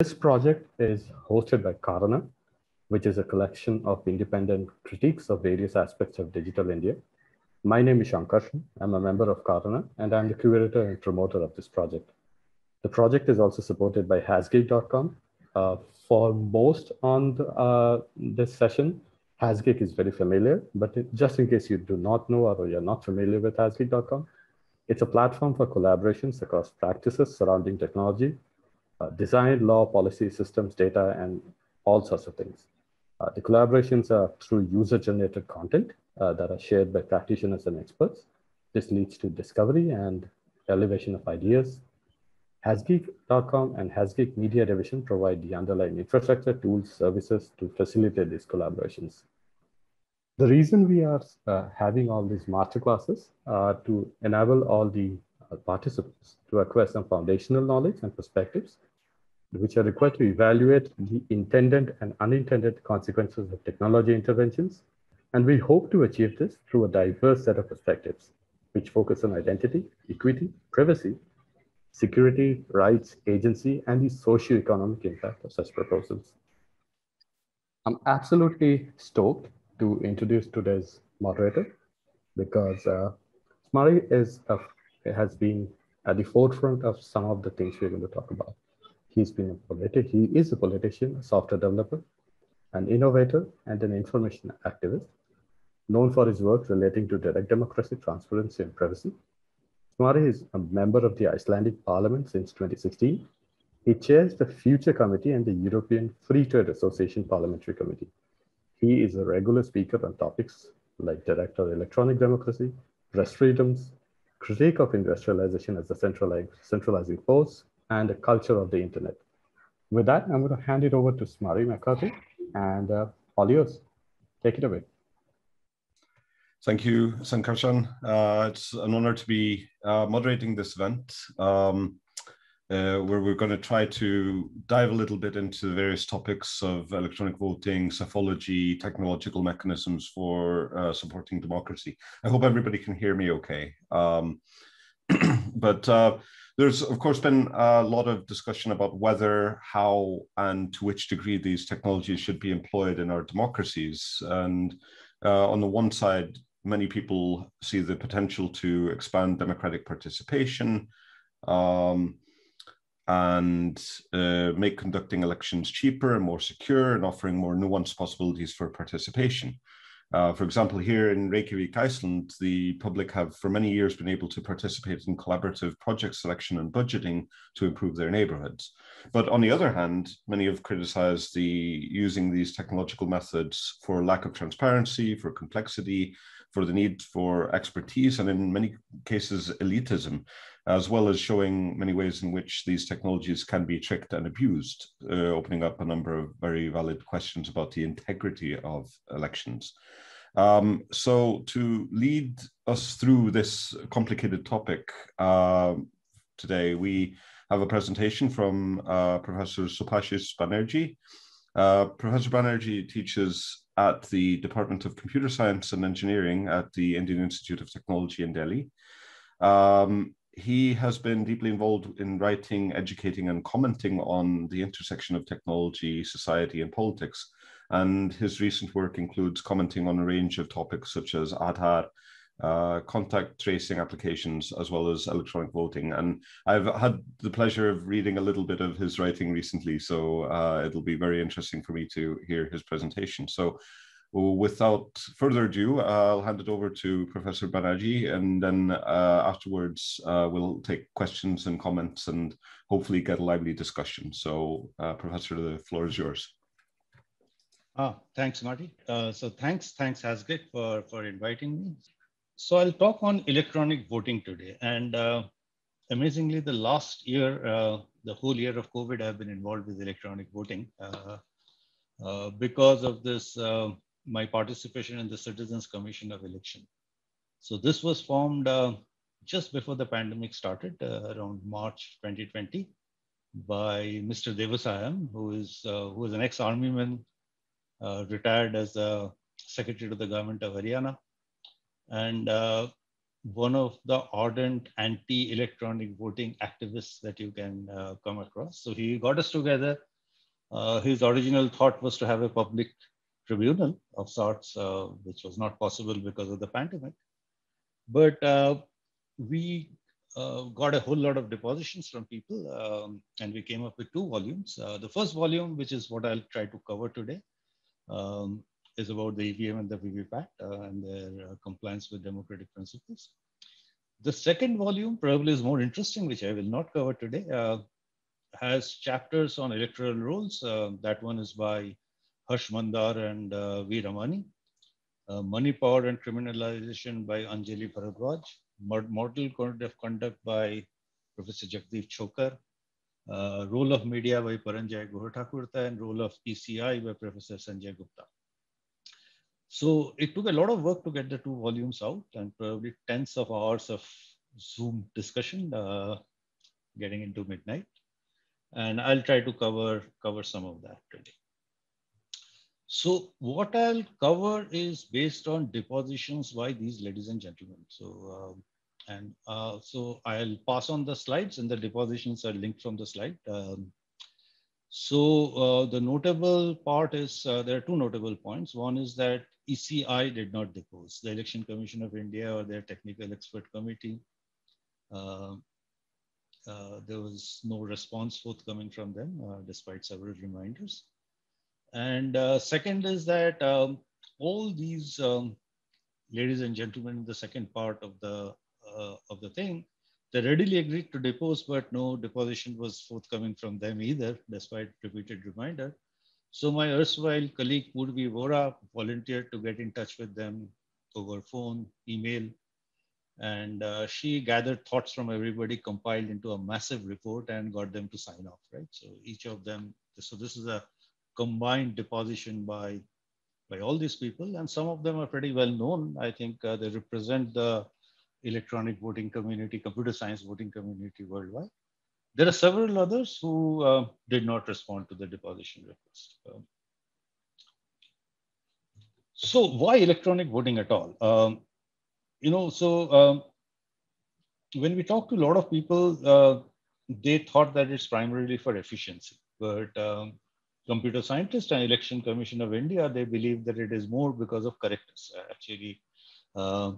This project is hosted by Karana, which is a collection of independent critiques of various aspects of digital India. My name is Shankarshan. I'm a member of Karana, and I'm the curator and promoter of this project. The project is also supported by Hasgeek.com. Uh, for most on the, uh, this session, Hasgeek is very familiar, but it, just in case you do not know or you're not familiar with Hasgeek.com, it's a platform for collaborations across practices surrounding technology, uh, design, law, policy, systems, data, and all sorts of things. Uh, the collaborations are through user-generated content uh, that are shared by practitioners and experts. This leads to discovery and elevation of ideas. Hasgeek.com and Hasgeek Media Division provide the underlying infrastructure, tools, services to facilitate these collaborations. The reason we are uh, having all these masterclasses are to enable all the uh, participants to acquire some foundational knowledge and perspectives which are required to evaluate the intended and unintended consequences of technology interventions. And we hope to achieve this through a diverse set of perspectives, which focus on identity, equity, privacy, security, rights, agency, and the socio-economic impact of such proposals. I'm absolutely stoked to introduce today's moderator because uh, Smari is a, has been at the forefront of some of the things we're going to talk about. He's been a politician, he is a politician, a software developer, an innovator, and an information activist, known for his work relating to direct democracy, transparency, and privacy. Smari is a member of the Icelandic Parliament since 2016. He chairs the Future Committee and the European Free Trade Association Parliamentary Committee. He is a regular speaker on topics like direct or electronic democracy, press freedoms, critique of industrialization as a centralizing force, and the culture of the internet. With that, I'm going to hand it over to Smari McCarthy and uh, all yours. Take it away. Thank you, Sankarshan. Uh, it's an honor to be uh, moderating this event um, uh, where we're going to try to dive a little bit into the various topics of electronic voting, psephology, technological mechanisms for uh, supporting democracy. I hope everybody can hear me okay. Um, but uh, there's, of course, been a lot of discussion about whether, how, and to which degree these technologies should be employed in our democracies. And uh, on the one side, many people see the potential to expand democratic participation um, and uh, make conducting elections cheaper and more secure and offering more nuanced possibilities for participation. Uh, for example, here in Reykjavik, Iceland, the public have for many years been able to participate in collaborative project selection and budgeting to improve their neighborhoods. But on the other hand, many have criticized the using these technological methods for lack of transparency, for complexity, for the need for expertise, and in many cases, elitism, as well as showing many ways in which these technologies can be tricked and abused, uh, opening up a number of very valid questions about the integrity of elections. Um, so to lead us through this complicated topic uh, today, we have a presentation from uh, Professor Subhashis Banerjee. Uh, Professor Banerjee teaches at the Department of Computer Science and Engineering at the Indian Institute of Technology in Delhi. Um, he has been deeply involved in writing, educating, and commenting on the intersection of technology, society, and politics and his recent work includes commenting on a range of topics such as Aadhaar, uh, contact tracing applications, as well as electronic voting. And I've had the pleasure of reading a little bit of his writing recently, so uh, it'll be very interesting for me to hear his presentation. So without further ado, I'll hand it over to Professor Banerjee, and then uh, afterwards uh, we'll take questions and comments and hopefully get a lively discussion. So uh, Professor, the floor is yours. Ah, thanks, Marty. Uh, so thanks, thanks, Hasgeek, for, for inviting me. So I'll talk on electronic voting today. And uh, amazingly, the last year, uh, the whole year of COVID, I've been involved with electronic voting because of this, my participation in the Citizens Commission of Election. So this was formed just before the pandemic started, around March 2020, by Mr. Devasahayam, who is who is an ex-army man uh, retired as the secretary to the government of Haryana, and uh, one of the ardent anti-electronic voting activists that you can uh, come across. So he got us together Uh, his original thought was to have a public tribunal of sorts, uh, which was not possible because of the pandemic. But uh, we uh, got a whole lot of depositions from people, um, and we came up with two volumes. Uh, the first volume, which is what I'll try to cover today, um, is about the EVM and the VVPAT uh, and their compliance with democratic principles. The second volume probably is more interesting, which I will not cover today, has chapters on electoral rolls. Uh, that one is by Harsh Mander and uh, V. Ramani. Uh, Money, Power and Criminalization by Anjali Bharadwaj. Model Code of Conduct by Professor Jagdeep Chhokar. Uh, role of Media by Paranjoy Guha Thakurta and Role of PCI by Professor Sanjay Gupta. So it took a lot of work to get the two volumes out and probably tens of hours of Zoom discussion uh, getting into midnight and I'll try to cover, cover some of that today. So what I'll cover is based on depositions by these ladies and gentlemen. So, um, and uh, so I'll pass on the slides and the depositions are linked from the slide. Um, so uh, the notable part is, uh, there are two notable points. One is that ECI did not depose, the Election Commission of India or their technical expert committee. Uh, uh, there was no response forthcoming from them, uh, despite several reminders. And uh, second is that um, all these um, ladies and gentlemen in the second part of the of the thing, they readily agreed to depose, but no deposition was forthcoming from them either, despite repeated reminder. So my erstwhile colleague Poorvi Vora volunteered to get in touch with them over phone, email, and uh, she gathered thoughts from everybody compiled into a massive report and got them to sign off right so each of them so this is a combined deposition by by all these people and some of them are pretty well known. I think uh, they represent the electronic voting community computer science voting community worldwide. There are several others who uh, did not respond to the deposition request. Um, so why electronic voting at all? Um, you know, so um, when we talk to a lot of people, uh, they thought that it's primarily for efficiency. But um, computer scientists and election commission of India, they believe that it is more because of correctness. Actually, uh,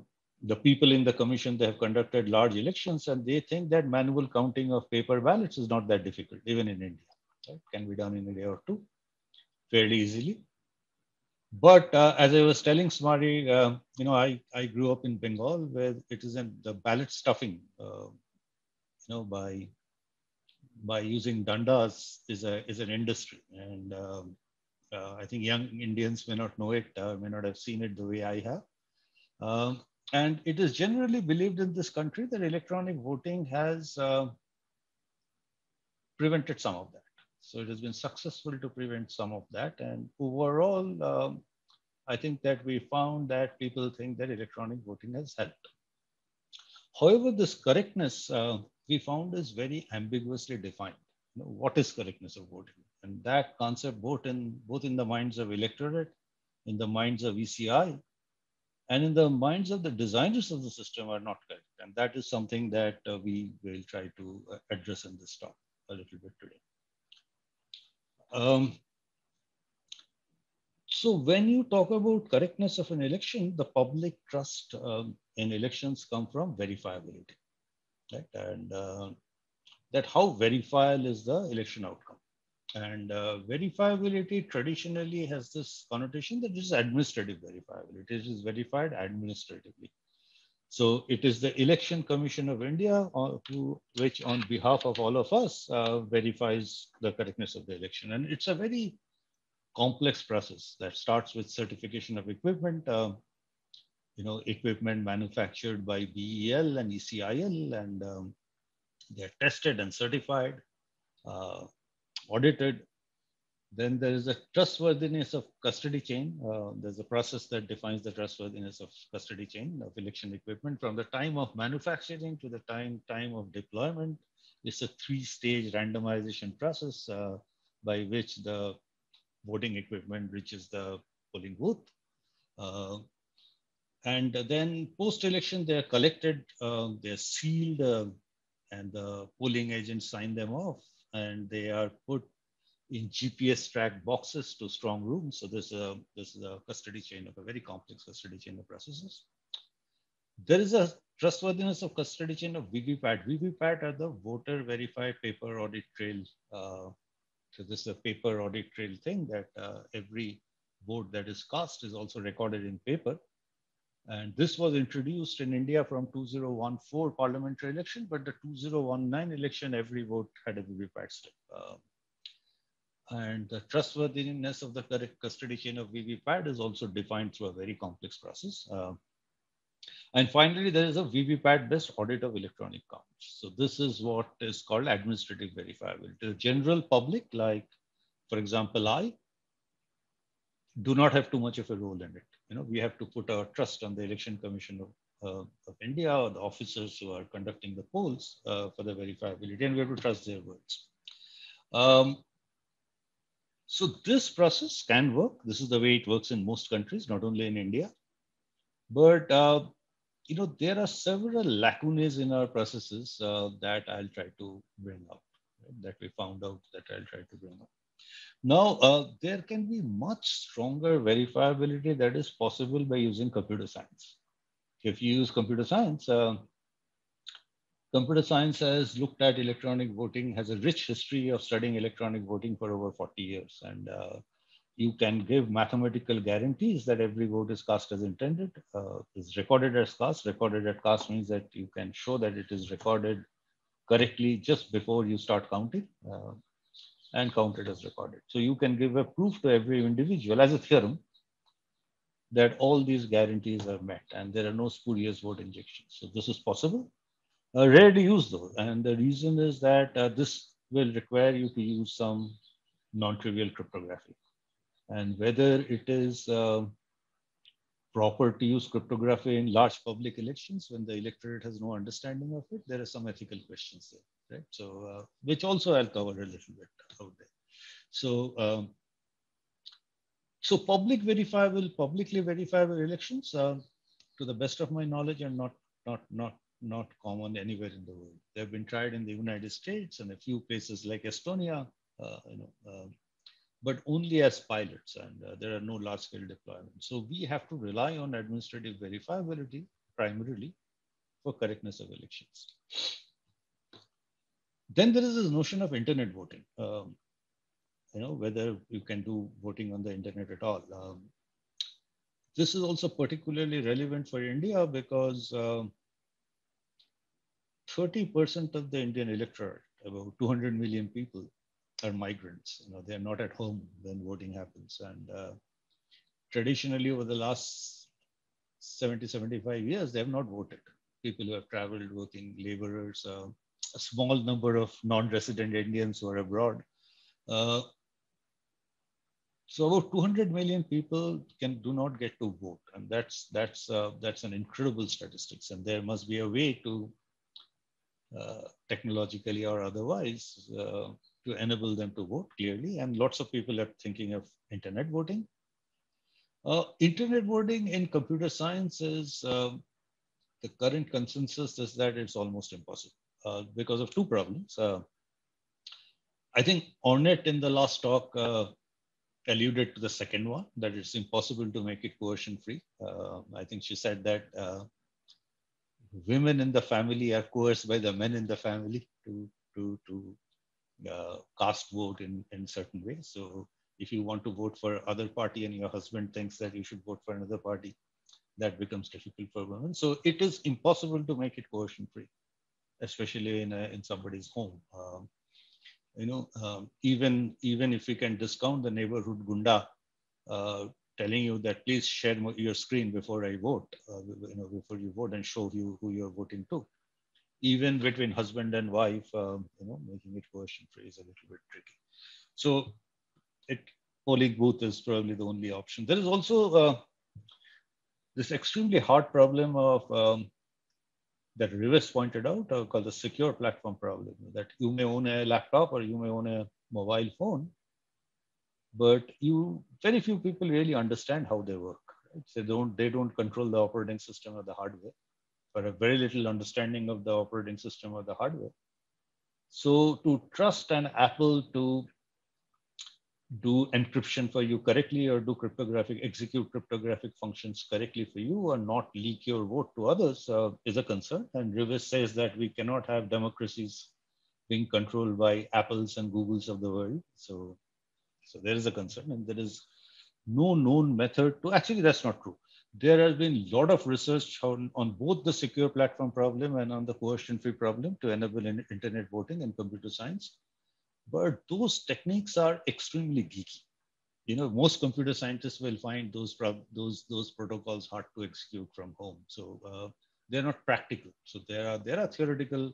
the people in the commission, they have conducted large elections and they think that manual counting of paper ballots is not that difficult, even in India. Right? Can be done in a day or two fairly easily. But uh, as I was telling Smari, uh, you know, I, I grew up in Bengal where it is in the ballot stuffing, uh, you know, by by using dandas is a is an industry, and um, uh, I think young Indians may not know it, uh, may not have seen it the way I have. Um, and it is generally believed in this country that electronic voting has uh, prevented some of that. So it has been successful to prevent some of that. And overall, um, I think that we found that people think that electronic voting has helped. However, this correctness uh, we found is very ambiguously defined. You know, what is correctness of voting? And that concept both in, both in the minds of electorate, in the minds of ECI, and in the minds of the designers of the system are not correct. And that is something that uh, we will try to uh, address in this talk a little bit today. Um, so when you talk about correctness of an election, the public trust um, in elections come from verifiability, right? And uh, that how verifiable is the election outcome. And uh, verifiability traditionally has this connotation that it is administrative verifiability. It is verified administratively. So it is the Election Commission of India uh, who, which on behalf of all of us uh, verifies the correctness of the election. And it's a very complex process that starts with certification of equipment, uh, you know, equipment manufactured by BEL and ECIL, and um, they're tested and certified, uh, audited, then there is a trustworthiness of custody chain. Uh, there's a process that defines the trustworthiness of custody chain of election equipment from the time of manufacturing to the time, time of deployment. It's a three-stage randomization process uh, by which the voting equipment reaches the polling booth. And then post-election, they're collected, uh, they're sealed, uh, and the polling agents sign them off, and they are put in GPS tracked boxes to strong rooms. So this, uh, this is a custody chain of a very complex custody chain of processes. There is a trustworthiness of custody chain of VVPAT. VVPAT are the voter verified paper audit trail. Uh, so this is a paper audit trail thing that uh, every vote that is cast is also recorded in paper. And this was introduced in India from 2014 parliamentary election, but the 2019 election, every vote had a VVPAT step. Uh, and the trustworthiness of the correct custody chain of VVPAT is also defined through a very complex process. Uh, and finally, there is a VVPAT-based audit of electronic counts. So this is what is called administrative verifiability. The general public, like, for example, I, do not have too much of a role in it. You know, we have to put our trust on the Election Commission of, uh, of India or the officers who are conducting the polls uh, for the verifiability, and we have to trust their words. Um, so this process can work. This is the way it works in most countries, not only in India. But uh, you know, there are several lacunae in our processes uh, that I'll try to bring up, right? that we found out that I'll try to bring up. Now, uh, there can be much stronger verifiability that is possible by using computer science. If you use computer science, uh, computer science has looked at electronic voting, has a rich history of studying electronic voting for over 40 years. And uh, you can give mathematical guarantees that every vote is cast as intended, uh, is recorded as cast. Recorded as cast means that you can show that it is recorded correctly just before you start counting. And counted as recorded. So you can give a proof to every individual as a theorem that all these guarantees are met and there are no spurious vote injections. So this is possible. Uh, rare to use though. And the reason is that uh, this will require you to use some non-trivial cryptography. And whether it is uh, proper to use cryptography in large public elections when the electorate has no understanding of it, there are some ethical questions there right? So, uh, which also I'll cover a little bit out there. So, um, so public verifiable, publicly verifiable elections, uh, to the best of my knowledge, are not not not not common anywhere in the world. They've been tried in the United States and a few places like Estonia, uh, you know, uh, but only as pilots, and uh, there are no large-scale deployments. So we have to rely on administrative verifiability primarily for correctness of elections. Then there is this notion of internet voting. Um, you know, whether you can do voting on the internet at all. Um, this is also particularly relevant for India because 30% um, of the Indian electorate, about 200 million people, are migrants. You know, they're not at home when voting happens. And uh, traditionally, over the last 70, 75 years, they have not voted. People who have traveled, working laborers, uh, a small number of non-resident Indians who are abroad. Uh, so about 200 million people can do not get to vote, and that's that's uh, that's an incredible statistics. And there must be a way to uh, technologically or otherwise uh, to enable them to vote clearly. And lots of people are thinking of internet voting. Uh, internet voting in computer science is uh, the current consensus is that it's almost impossible. Uh, because of two problems. Uh, I think Ornette in the last talk uh, alluded to the second one, that it's impossible to make it coercion free. I think she said that women in the family are coerced by the men in the family to, to, to uh, cast vote in, in certain ways. So if you want to vote for other party and your husband thinks that you should vote for another party, that becomes difficult for women. So it is impossible to make it coercion free especially in, a, in somebody's home. Um, you know, um, even, even if we can discount the neighborhood gunda uh, telling you that please share your screen before I vote, uh, you know, before you vote and show you who you're voting to. Even between husband and wife, um, you know, making it coercion free is a little bit tricky. So it, polling booth is probably the only option. There is also uh, this extremely hard problem of um, that Rivest pointed out uh, called the secure platform problem that you may own a laptop or you may own a mobile phone, but you very few people really understand how they work. Right? They don't they don't control the operating system or the hardware, but a very little understanding of the operating system or the hardware. So to trust an Apple to do encryption for you correctly or do cryptographic, execute cryptographic functions correctly for you or not leak your vote to others uh, is a concern. And Rivest says that we cannot have democracies being controlled by Apples and Googles of the world. So, so there is a concern and there is no known method to, actually that's not true. There has been a lot of research on, on both the secure platform problem and on the coercion free problem to enable internet voting and computer science but those techniques are extremely geeky. You know, most computer scientists will find those those those protocols hard to execute from home. So uh, they're not practical. So there are there are theoretical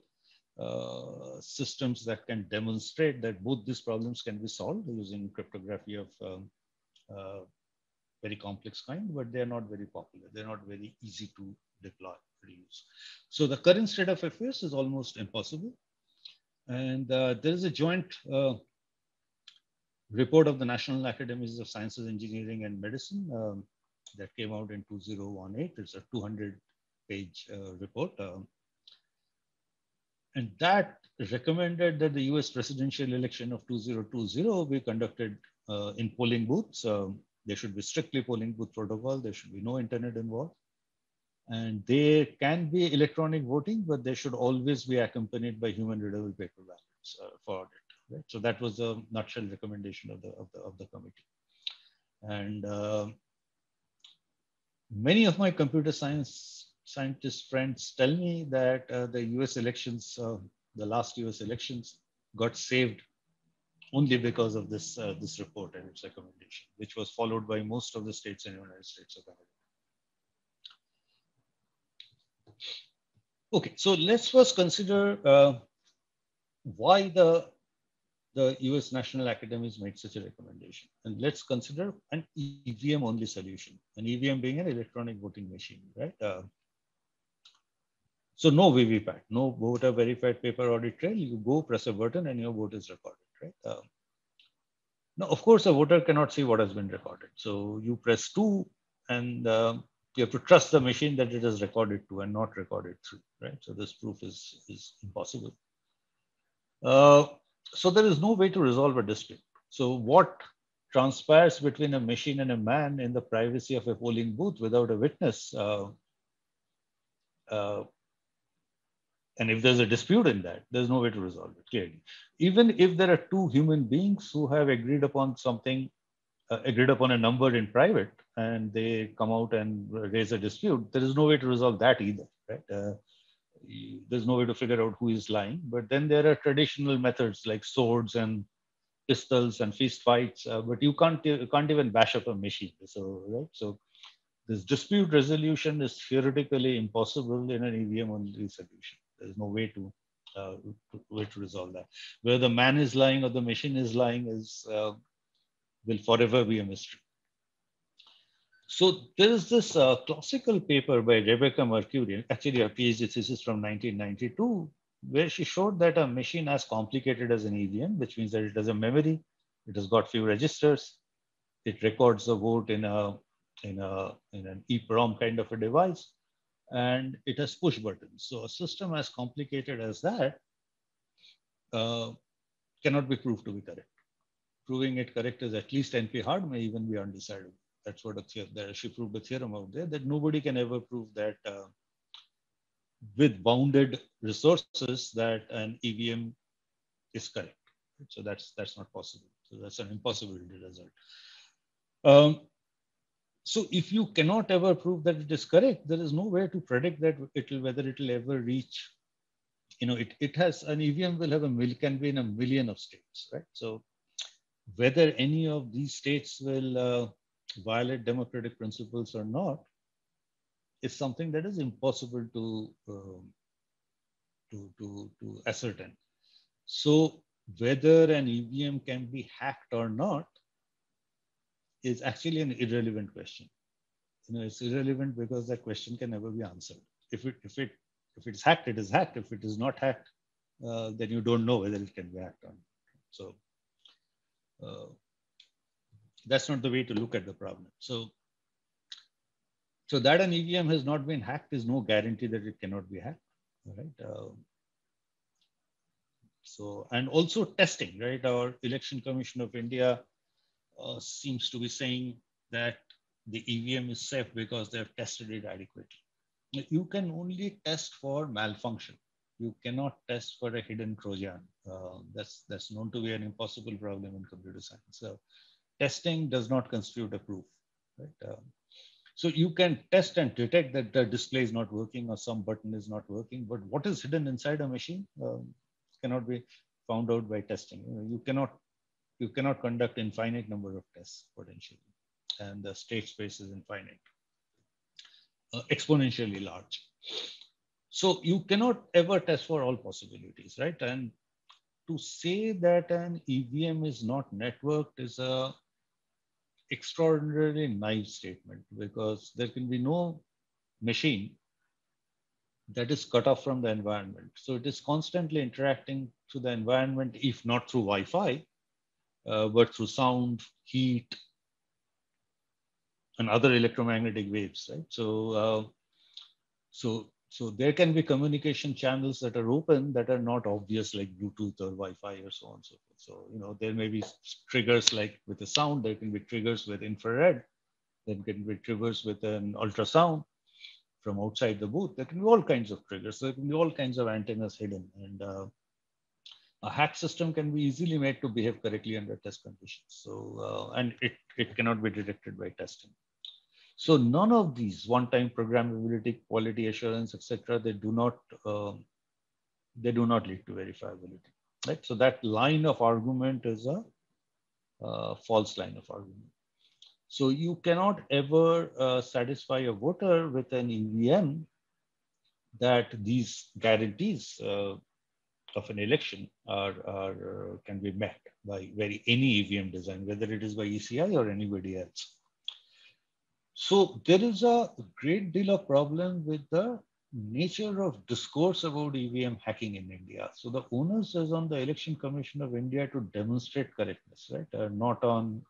uh, systems that can demonstrate that both these problems can be solved using cryptography of um, uh, very complex kind, but they're not very popular. They're not very easy to deploy, use. So the current state of affairs is almost impossible. And uh, there is a joint uh, report of the National Academies of Sciences, Engineering, and Medicine um, that came out in 2018. It's a 200 page uh, report. Um, and that recommended that the US presidential election of 2020 be conducted uh, in polling booths. Um, there should be strictly polling booth protocol. There should be no internet involved. And they can be electronic voting, but they should always be accompanied by human readable paper ballots uh, for audit. Right? So that was the nutshell recommendation of the, of the, of the committee. And uh, many of my computer science scientist friends tell me that uh, the US elections, uh, the last US elections got saved only because of this, uh, this report and its recommendation, which was followed by most of the states in the United States of America. Okay, so let's first consider uh, why the, the US National Academies made such a recommendation. And let's consider an EVM only solution, an EVM being an electronic voting machine, right? Uh, so no VVPAT, no voter verified paper audit trail. You go press a button and your vote is recorded, right? Uh, now, of course, a voter cannot see what has been recorded. So you press two and uh, you have to trust the machine that it is recorded to and not recorded through, right? So this proof is, is impossible. Uh, so there is no way to resolve a dispute. So what transpires between a machine and a man in the privacy of a polling booth without a witness, uh, uh, and if there's a dispute in that, there's no way to resolve it clearly. Even if there are two human beings who have agreed upon something uh, agreed upon a number in private and they come out and raise a dispute, there is no way to resolve that either, right? Uh, there's no way to figure out who is lying. But then there are traditional methods like swords and pistols and fist fights, uh, but you can't you can't even bash up a machine. So right, so this dispute resolution is theoretically impossible in an EVM only solution. There's no way to, uh, way to resolve that. Whether the man is lying or the machine is lying is uh, will forever be a mystery. So there is this uh, classical paper by Rebecca Mercuri, actually a PhD thesis from 1992, where she showed that a machine as complicated as an EVM, which means that it has a memory, it has got few registers, it records the vote in a in a in an EEPROM kind of a device, and it has push buttons. So a system as complicated as that uh, cannot be proved to be correct proving it correct is at least NP hard may even be undecidable. That's what a that she proved a theorem out there that nobody can ever prove that uh, with bounded resources that an EVM is correct. So that's that's not possible. So that's an impossibility result. Um, so if you cannot ever prove that it is correct, there is no way to predict that it will whether it will ever reach. You know, it, it has an EVM will have a mil can be in a million of states, right? So whether any of these states will uh, violate democratic principles or not is something that is impossible to, um, to, to, to ascertain. So whether an EVM can be hacked or not is actually an irrelevant question. You know, it's irrelevant because that question can never be answered. If it, if it, if it's hacked, it is hacked. If it is not hacked, uh, then you don't know whether it can be hacked or not. So that's not the way to look at the problem. So, so that an EVM has not been hacked is no guarantee that it cannot be hacked, right? Uh, so, and also testing, right? Our Election Commission of India uh, seems to be saying that the EVM is safe because they've tested it adequately. You can only test for malfunction. You cannot test for a hidden Trojan. Uh, that's, that's known to be an impossible problem in computer science. So testing does not constitute a proof. Right? Um, so you can test and detect that the display is not working or some button is not working, but what is hidden inside a machine um, cannot be found out by testing. You, know, you cannot you cannot conduct infinite number of tests potentially and the state space is infinite, uh, exponentially large. So you cannot ever test for all possibilities, right? And to say that an EVM is not networked is a extraordinarily naive statement because there can be no machine that is cut off from the environment. So it is constantly interacting to the environment, if not through Wi-Fi, uh, but through sound, heat, and other electromagnetic waves, right? So, uh, so, so there can be communication channels that are open that are not obvious, like Bluetooth or Wi-Fi or so on and so forth. So, you know, there may be triggers like with the sound. There can be triggers with infrared. There can be triggers with an ultrasound from outside the booth. There can be all kinds of triggers. There can be all kinds of antennas hidden, and uh, a hack system can be easily made to behave correctly under test conditions. So, uh, and it, it cannot be detected by testing. So none of these one-time programmability, quality assurance, etc., they do not um, they do not lead to verifiability. Right. So that line of argument is a uh, false line of argument. So you cannot ever uh, satisfy a voter with an EVM that these guarantees uh, of an election are, are uh, can be met by very any EVM design, whether it is by ECI or anybody else. So there is a great deal of problem with the nature of discourse about EVM hacking in India. So the onus is on the Election Commission of India to demonstrate correctness, right? Uh, not on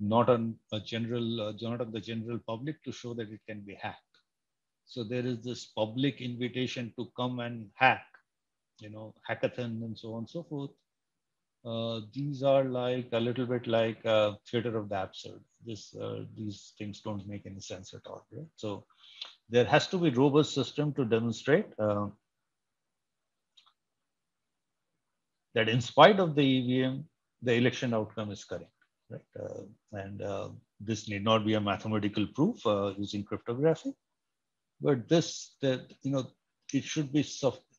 not on a general, uh, not on the general public to show that it can be hacked. So there is this public invitation to come and hack, you know, hackathon and so on and so forth. Uh, these are like a little bit like a theater of the absurd. This, uh, these things don't make any sense at all, right? So there has to be robust system to demonstrate uh, that in spite of the EVM, the election outcome is correct, right? Uh, and uh, this need not be a mathematical proof using cryptography, but this, that you know, it should be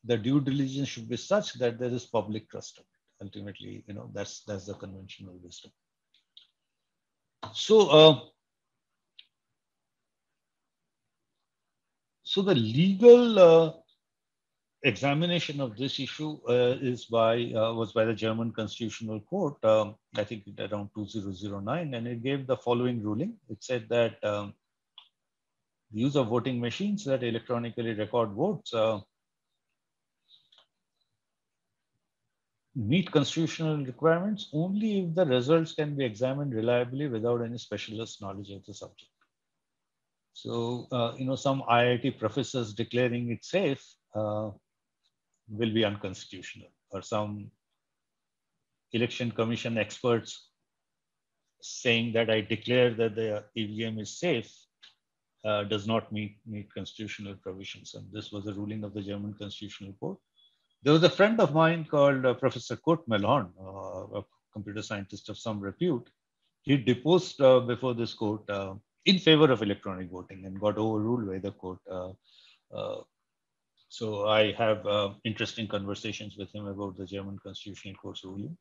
the due diligence should be such that there is public trust ultimately, you know, that's that's the conventional wisdom. So, uh, so the legal uh, examination of this issue uh, is by uh, was by the German Constitutional Court. Um, I think around 2009, and it gave the following ruling. It said that um, the use of voting machines that electronically record votes meet constitutional requirements only if the results can be examined reliably without any specialist knowledge of the subject. So, uh, you know, some IIT professors declaring it safe uh, will be unconstitutional or some election commission experts saying that I declare that the EVM is safe uh, does not meet, meet constitutional provisions. And this was a ruling of the German Constitutional Court. There was a friend of mine called uh, Professor Kurt Mehlhorn, uh, a computer scientist of some repute. He deposed uh, before this court uh, in favor of electronic voting and got overruled by the court. Uh, so I have interesting conversations with him about the German Constitutional Court's ruling.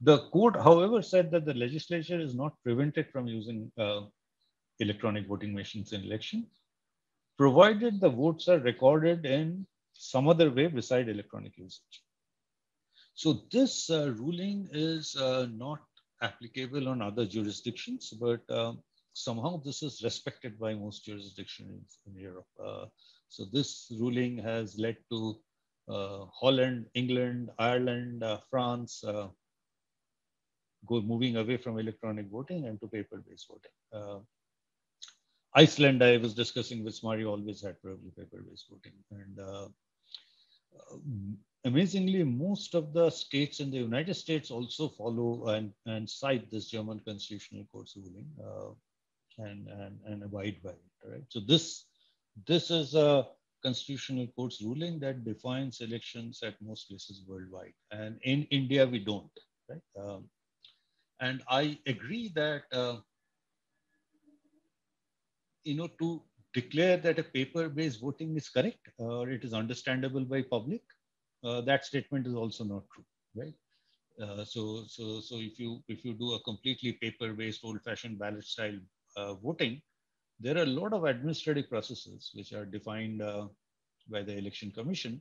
The court, however, said that the legislature is not prevented from using electronic voting machines in elections, provided the votes are recorded in some other way beside electronic usage. So this uh, ruling is uh, not applicable on other jurisdictions, but uh, somehow this is respected by most jurisdictions in Europe. Uh, so this ruling has led to uh, Holland, England, Ireland, uh, France, go moving away from electronic voting and to paper-based voting. Iceland, I was discussing with Mario, always had probably paper-based voting. And uh, amazingly, most of the states in the United States also follow and, and cite this German Constitutional Court's ruling uh, and, and, and abide by it. Right? So this, this is a Constitutional Court's ruling that defines elections at most places worldwide. And in India, we don't. Right? Um, and I agree that uh, you know to declare that a paper-based voting is correct or it is understandable by public uh, that statement is also not true, right? Uh, so, so, so if you if you do a completely paper-based, old-fashioned ballot style uh, voting, there are a lot of administrative processes which are defined uh, by the election commission,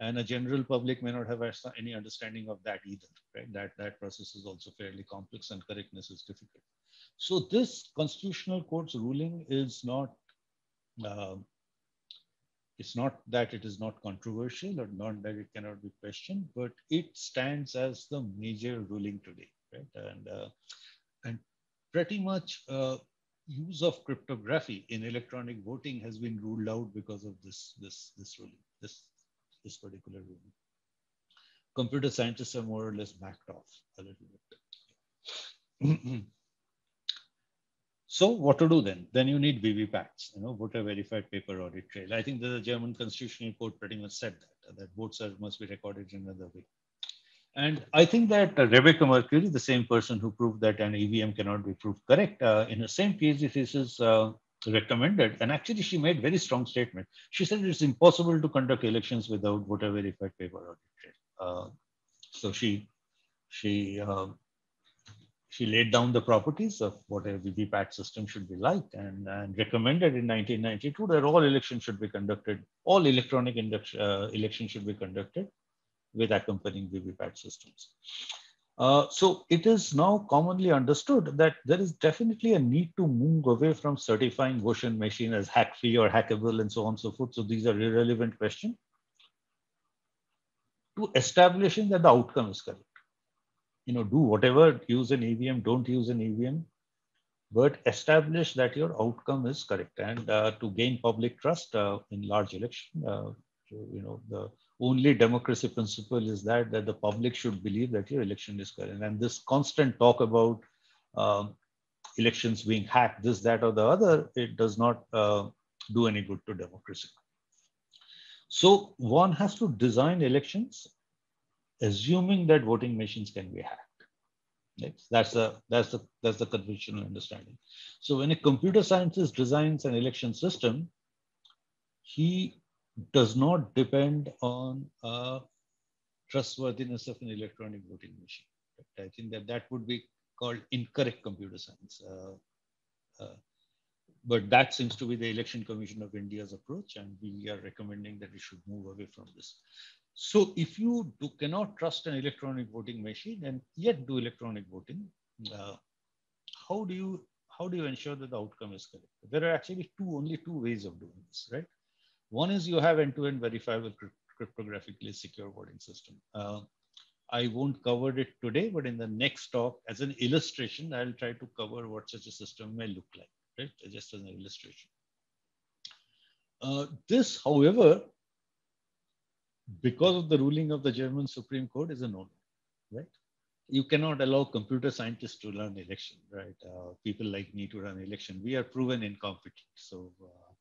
and a general public may not have any understanding of that either. Right? That that process is also fairly complex, and correctness is difficult. So this constitutional court's ruling is not uh, it's not that it is not controversial or not that it cannot be questioned, but it stands as the major ruling today, right? And uh, and pretty much uh, use of cryptography in electronic voting has been ruled out because of this this this ruling, this this particular ruling. Computer scientists are more or less backed off a little bit. So what to do then? Then you need VVPATs, you know, voter verified paper audit trail. I think the German constitutional court pretty much said that, that votes are, must be recorded in another way. And I think that uh, Rebecca Mercuri, the same person who proved that an EVM cannot be proved correct, uh, in the same PhD thesis uh, recommended, and actually she made very strong statement. She said it's impossible to conduct elections without voter verified paper audit trail. Uh, so she she uh, she laid down the properties of what a VVPAT system should be like and, and recommended in 1992 that all elections should be conducted, all electronic uh, elections should be conducted with accompanying VVPAT systems. Uh, so it is now commonly understood that there is definitely a need to move away from certifying voting machine as hack-free or hackable and so on and so forth. So these are irrelevant questions to establishing that the outcome is correct you know, do whatever, use an EVM, don't use an EVM, but establish that your outcome is correct. And uh, to gain public trust uh, in large election, uh, you know, the only democracy principle is that, that the public should believe that your election is correct. And this constant talk about um, elections being hacked, this, that, or the other, it does not uh, do any good to democracy. So one has to design elections assuming that voting machines can be hacked. Right? That's the that's the that's the conventional understanding. So when a computer scientist designs an election system, he does not depend on uh, trustworthiness of an electronic voting machine. Right? I think that that would be called incorrect computer science. Uh, uh, but that seems to be the Election Commission of India's approach, and we are recommending that we should move away from this. So if you do, cannot trust an electronic voting machine and yet do electronic voting, uh, how do you how do you ensure that the outcome is correct? There are actually two only two ways of doing this, right? One is you have end-to-end verifiable cryptographically secure voting system. Uh, I won't cover it today, but in the next talk, as an illustration, I'll try to cover what such a system may look like, right? Just as an illustration. Uh, this, however, because of the ruling of the German Supreme Court is a no, right? You cannot allow computer scientists to run election, right? Uh, people like me to run election. We are proven incompetent. So, uh,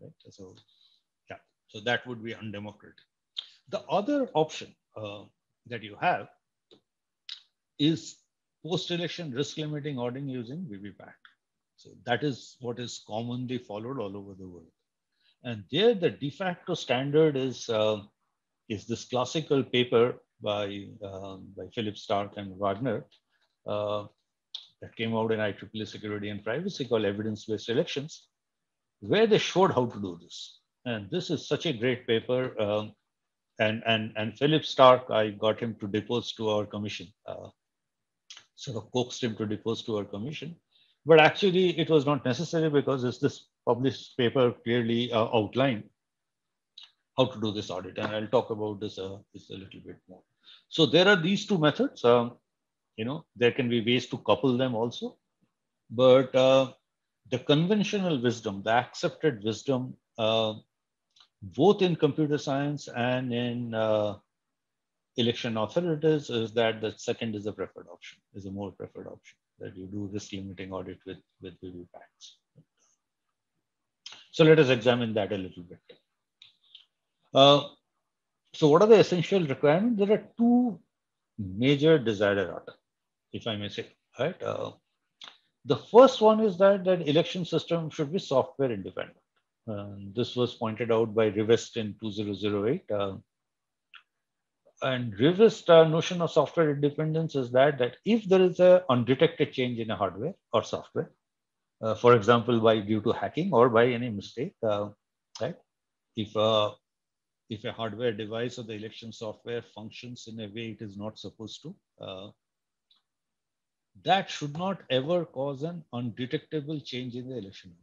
right? So, yeah. So that would be undemocratic. The other option uh, that you have is post-election risk limiting auditing using VVPAT. So that is what is commonly followed all over the world. And there the de facto standard is uh, is this classical paper by, um, by Philip Stark and Wagner uh, that came out in IEEE Security and Privacy called Evidence-Based Elections, where they showed how to do this. And this is such a great paper. Um, and, and, and Philip Stark, I got him to depose to our commission, uh, sort of coaxed him to depose to our commission. But actually, it was not necessary because this published paper clearly uh, outlined how to do this audit. And I'll talk about this, uh, this a little bit more. So there are these two methods. Um, you know, there can be ways to couple them also. But uh, the conventional wisdom, the accepted wisdom uh, both in computer science and in uh, election authorities is that the second is a preferred option, is a more preferred option, that you do risk limiting audit with, with VVPATs. So let us examine that a little bit. Uh, so what are the essential requirements? There are two major desiderata, if I may say, right? Uh, the first one is that that election system should be software independent. Uh, this was pointed out by Rivest in 2008. Uh, and Rivest uh, notion of software independence is that, that if there is a undetected change in a hardware or software, uh, for example, by due to hacking or by any mistake, right? If if a hardware device or the election software functions in a way it is not supposed to, uh, that should not ever cause an undetectable change in the election.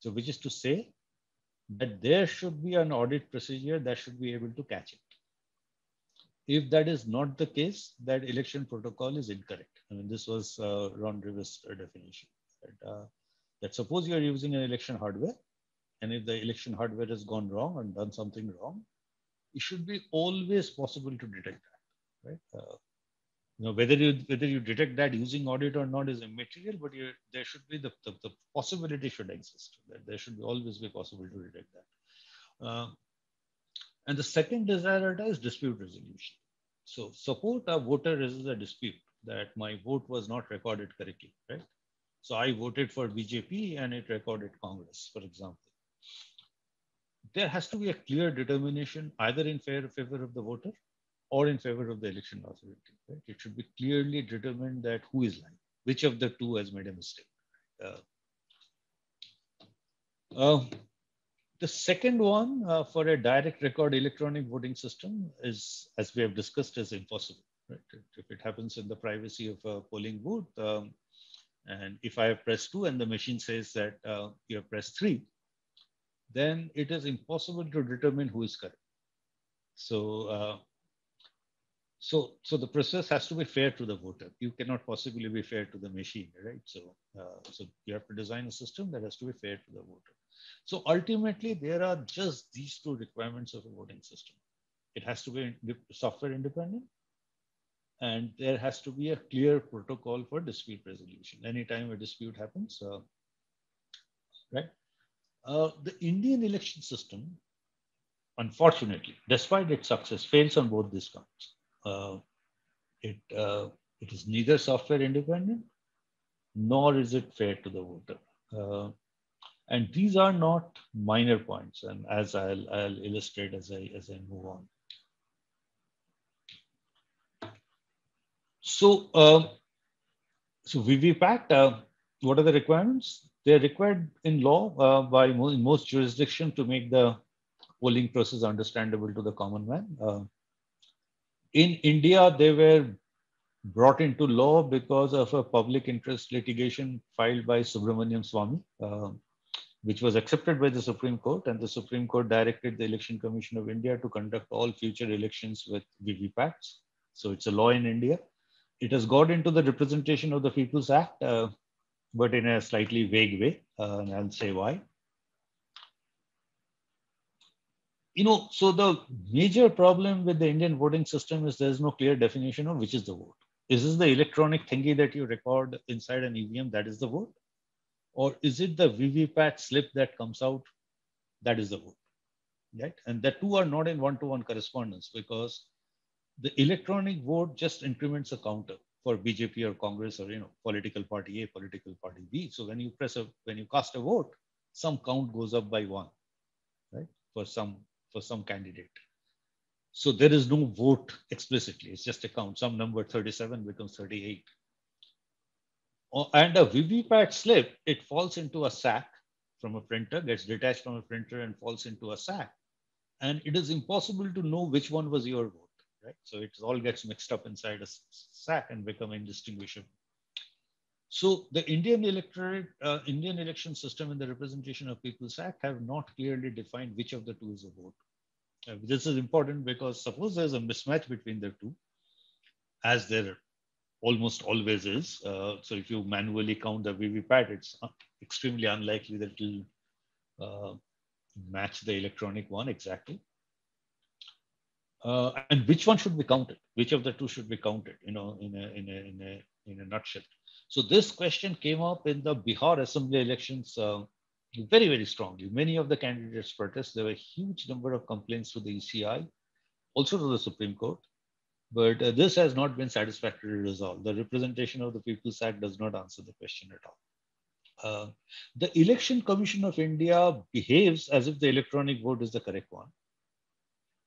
So which is to say that there should be an audit procedure that should be able to catch it. If that is not the case, that election protocol is incorrect. I mean, this was uh, Ron Rivest's definition. That, uh, that suppose you are using an election hardware, and if the election hardware has gone wrong and done something wrong, it should be always possible to detect that, right? Uh, you know, whether you whether you detect that using audit or not is immaterial, but you, there should be the, the, the, possibility should exist. That there should be always be possible to detect that. Uh, and the second desire is dispute resolution. So suppose a voter raises a dispute that my vote was not recorded correctly, right? So I voted for BJP and it recorded Congress, for example. There has to be a clear determination either in favor of the voter or in favor of the election authority. Right? It should be clearly determined that who is lying, which of the two has made a mistake. Uh, uh, the second one uh, for a direct record electronic voting system is, as we have discussed, is impossible. Right? If it happens in the privacy of a polling booth, um, and if I have pressed two and the machine says that uh, you have pressed three, then it is impossible to determine who is correct. So uh, so, so the process has to be fair to the voter. You cannot possibly be fair to the machine, right? So, uh, so you have to design a system that has to be fair to the voter. So ultimately, there are just these two requirements of a voting system. It has to be software independent, and there has to be a clear protocol for dispute resolution. Anytime a dispute happens, uh, right? Uh, the Indian election system, unfortunately, despite its success, fails on both these counts uh, it, uh, it is neither software independent, nor is it fair to the voter. Uh, and these are not minor points, and as I'll, I'll illustrate as I, as I move on. So, uh, so VVPAT, what are the requirements? They're required in law uh, by mo in most jurisdictions to make the polling process understandable to the common man. Uh, in India, they were brought into law because of a public interest litigation filed by Subramanian Swamy, uh, which was accepted by the Supreme Court. And the Supreme Court directed the Election Commission of India to conduct all future elections with VVPATs. So it's a law in India. It has got into the representation of the People's Act, uh, but in a slightly vague way. Uh, and I'll say why. you know, so the major problem with the Indian voting system is there's no clear definition of which is the vote. Is this the electronic thingy that you record inside an EVM that is the vote? Or is it the VVPAT slip that comes out that is the vote? Right? And the two are not in one-to-one -one correspondence because the electronic vote just increments a counter for BJP or Congress or you know political party A, political party B. So when you press a when you cast a vote, some count goes up by one, right? For some for some candidate. So there is no vote explicitly. It's just a count. Some number 37 becomes 38. And a VVPAT slip, it falls into a sack from a printer, gets detached from a printer and falls into a sack. And it is impossible to know which one was your vote, right? So it all gets mixed up inside a sack and become indistinguishable. So the Indian electorate, uh, Indian election system and the Representation of People's Act have not clearly defined which of the two is a vote. Uh, this is important because suppose there's a mismatch between the two, as there almost always is. Uh, so if you manually count the VVPAT, it's extremely unlikely that it'll uh, match the electronic one exactly. Uh, and which one should be counted? Which of the two should be counted? You know, in a in a in a in a nutshell. So this question came up in the Bihar Assembly elections uh, very very strongly. Many of the candidates protest. There were a huge number of complaints to the ECI, also to the Supreme Court. But uh, this has not been satisfactorily resolved. The representation of the People's Act does not answer the question at all. Uh, the Election Commission of India behaves as if the electronic vote is the correct one.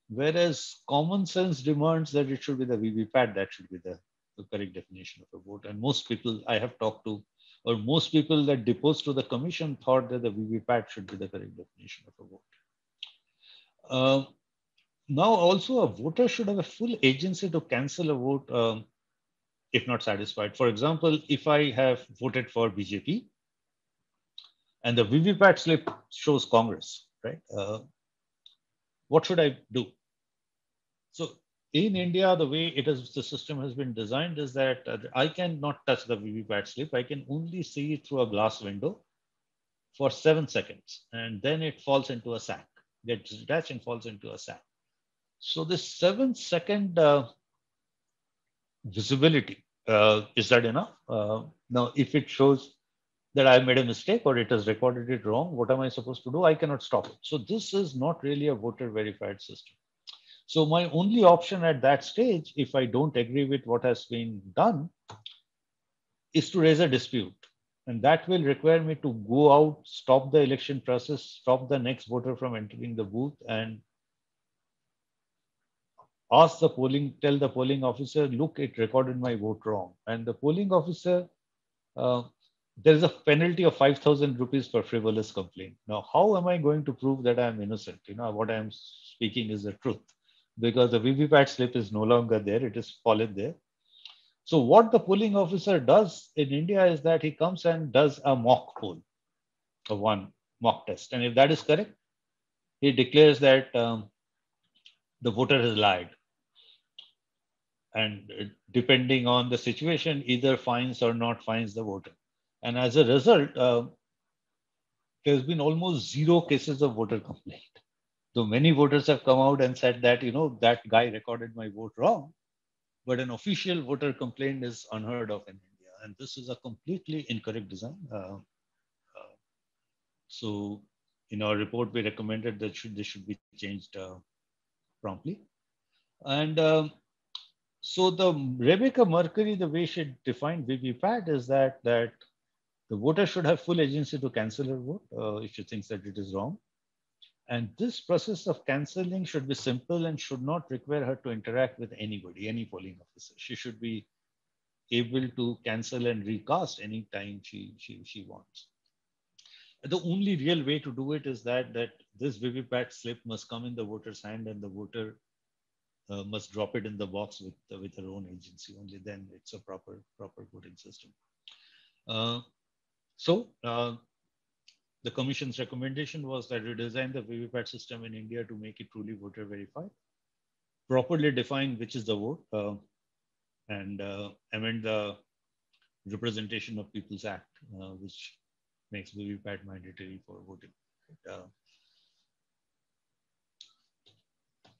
Whereas common sense demands that it should be the VVPAT that should be the, the correct definition of a vote. And most people I have talked to, or most people that deposed to the commission thought that the VVPAT should be the correct definition of a vote. Uh, now also a voter should have a full agency to cancel a vote um, if not satisfied. For example, if I have voted for BJP and the VVPAT slip shows Congress, right? Uh, what should I do? So in India, the way it is, the system has been designed is that uh, I cannot touch the VVPAT slip. I can only see it through a glass window for seven seconds, and then it falls into a sack, gets detached and falls into a sack. So this seven second uh, visibility, uh, is that enough? Uh, now, if it shows that I made a mistake or it has recorded it wrong, what am I supposed to do? I cannot stop it. So this is not really a voter verified system. So my only option at that stage, if I don't agree with what has been done, is to raise a dispute. And that will require me to go out, stop the election process, stop the next voter from entering the booth and ask the polling, tell the polling officer, look, it recorded my vote wrong. And the polling officer, uh, there is a penalty of 5,000 rupees for frivolous complaint. Now, how am I going to prove that I'm innocent? You know, what I'm speaking is the truth because the VVPAT slip is no longer there. It is fallen there. So what the polling officer does in India is that he comes and does a mock poll, a one mock test. And if that is correct, he declares that um, the voter has lied. And depending on the situation, either fines or not fines the voter. And as a result, uh, there's been almost zero cases of voter complaint. Though many voters have come out and said that, you know, that guy recorded my vote wrong, but an official voter complaint is unheard of in India. And this is a completely incorrect design. Uh, uh, so in our report, we recommended that should, this should be changed uh, promptly. And um, so the Rebecca Mercuri, the way she defined VVPAT is that, that the voter should have full agency to cancel her vote uh, if she thinks that it is wrong. And this process of canceling should be simple and should not require her to interact with anybody, any polling officer. She should be able to cancel and recast anytime she, she, she wants. The only real way to do it is that, that this VVPAT slip must come in the voter's hand and the voter uh, must drop it in the box with, uh, with her own agency. Only then it's a proper, proper voting system. Uh, so uh, the commission's recommendation was that redesign the VVPAT system in India to make it truly voter verified, properly define which is the vote, uh, and uh, amend the Representation of People's Act, uh, which makes VVPAT mandatory for voting. Uh,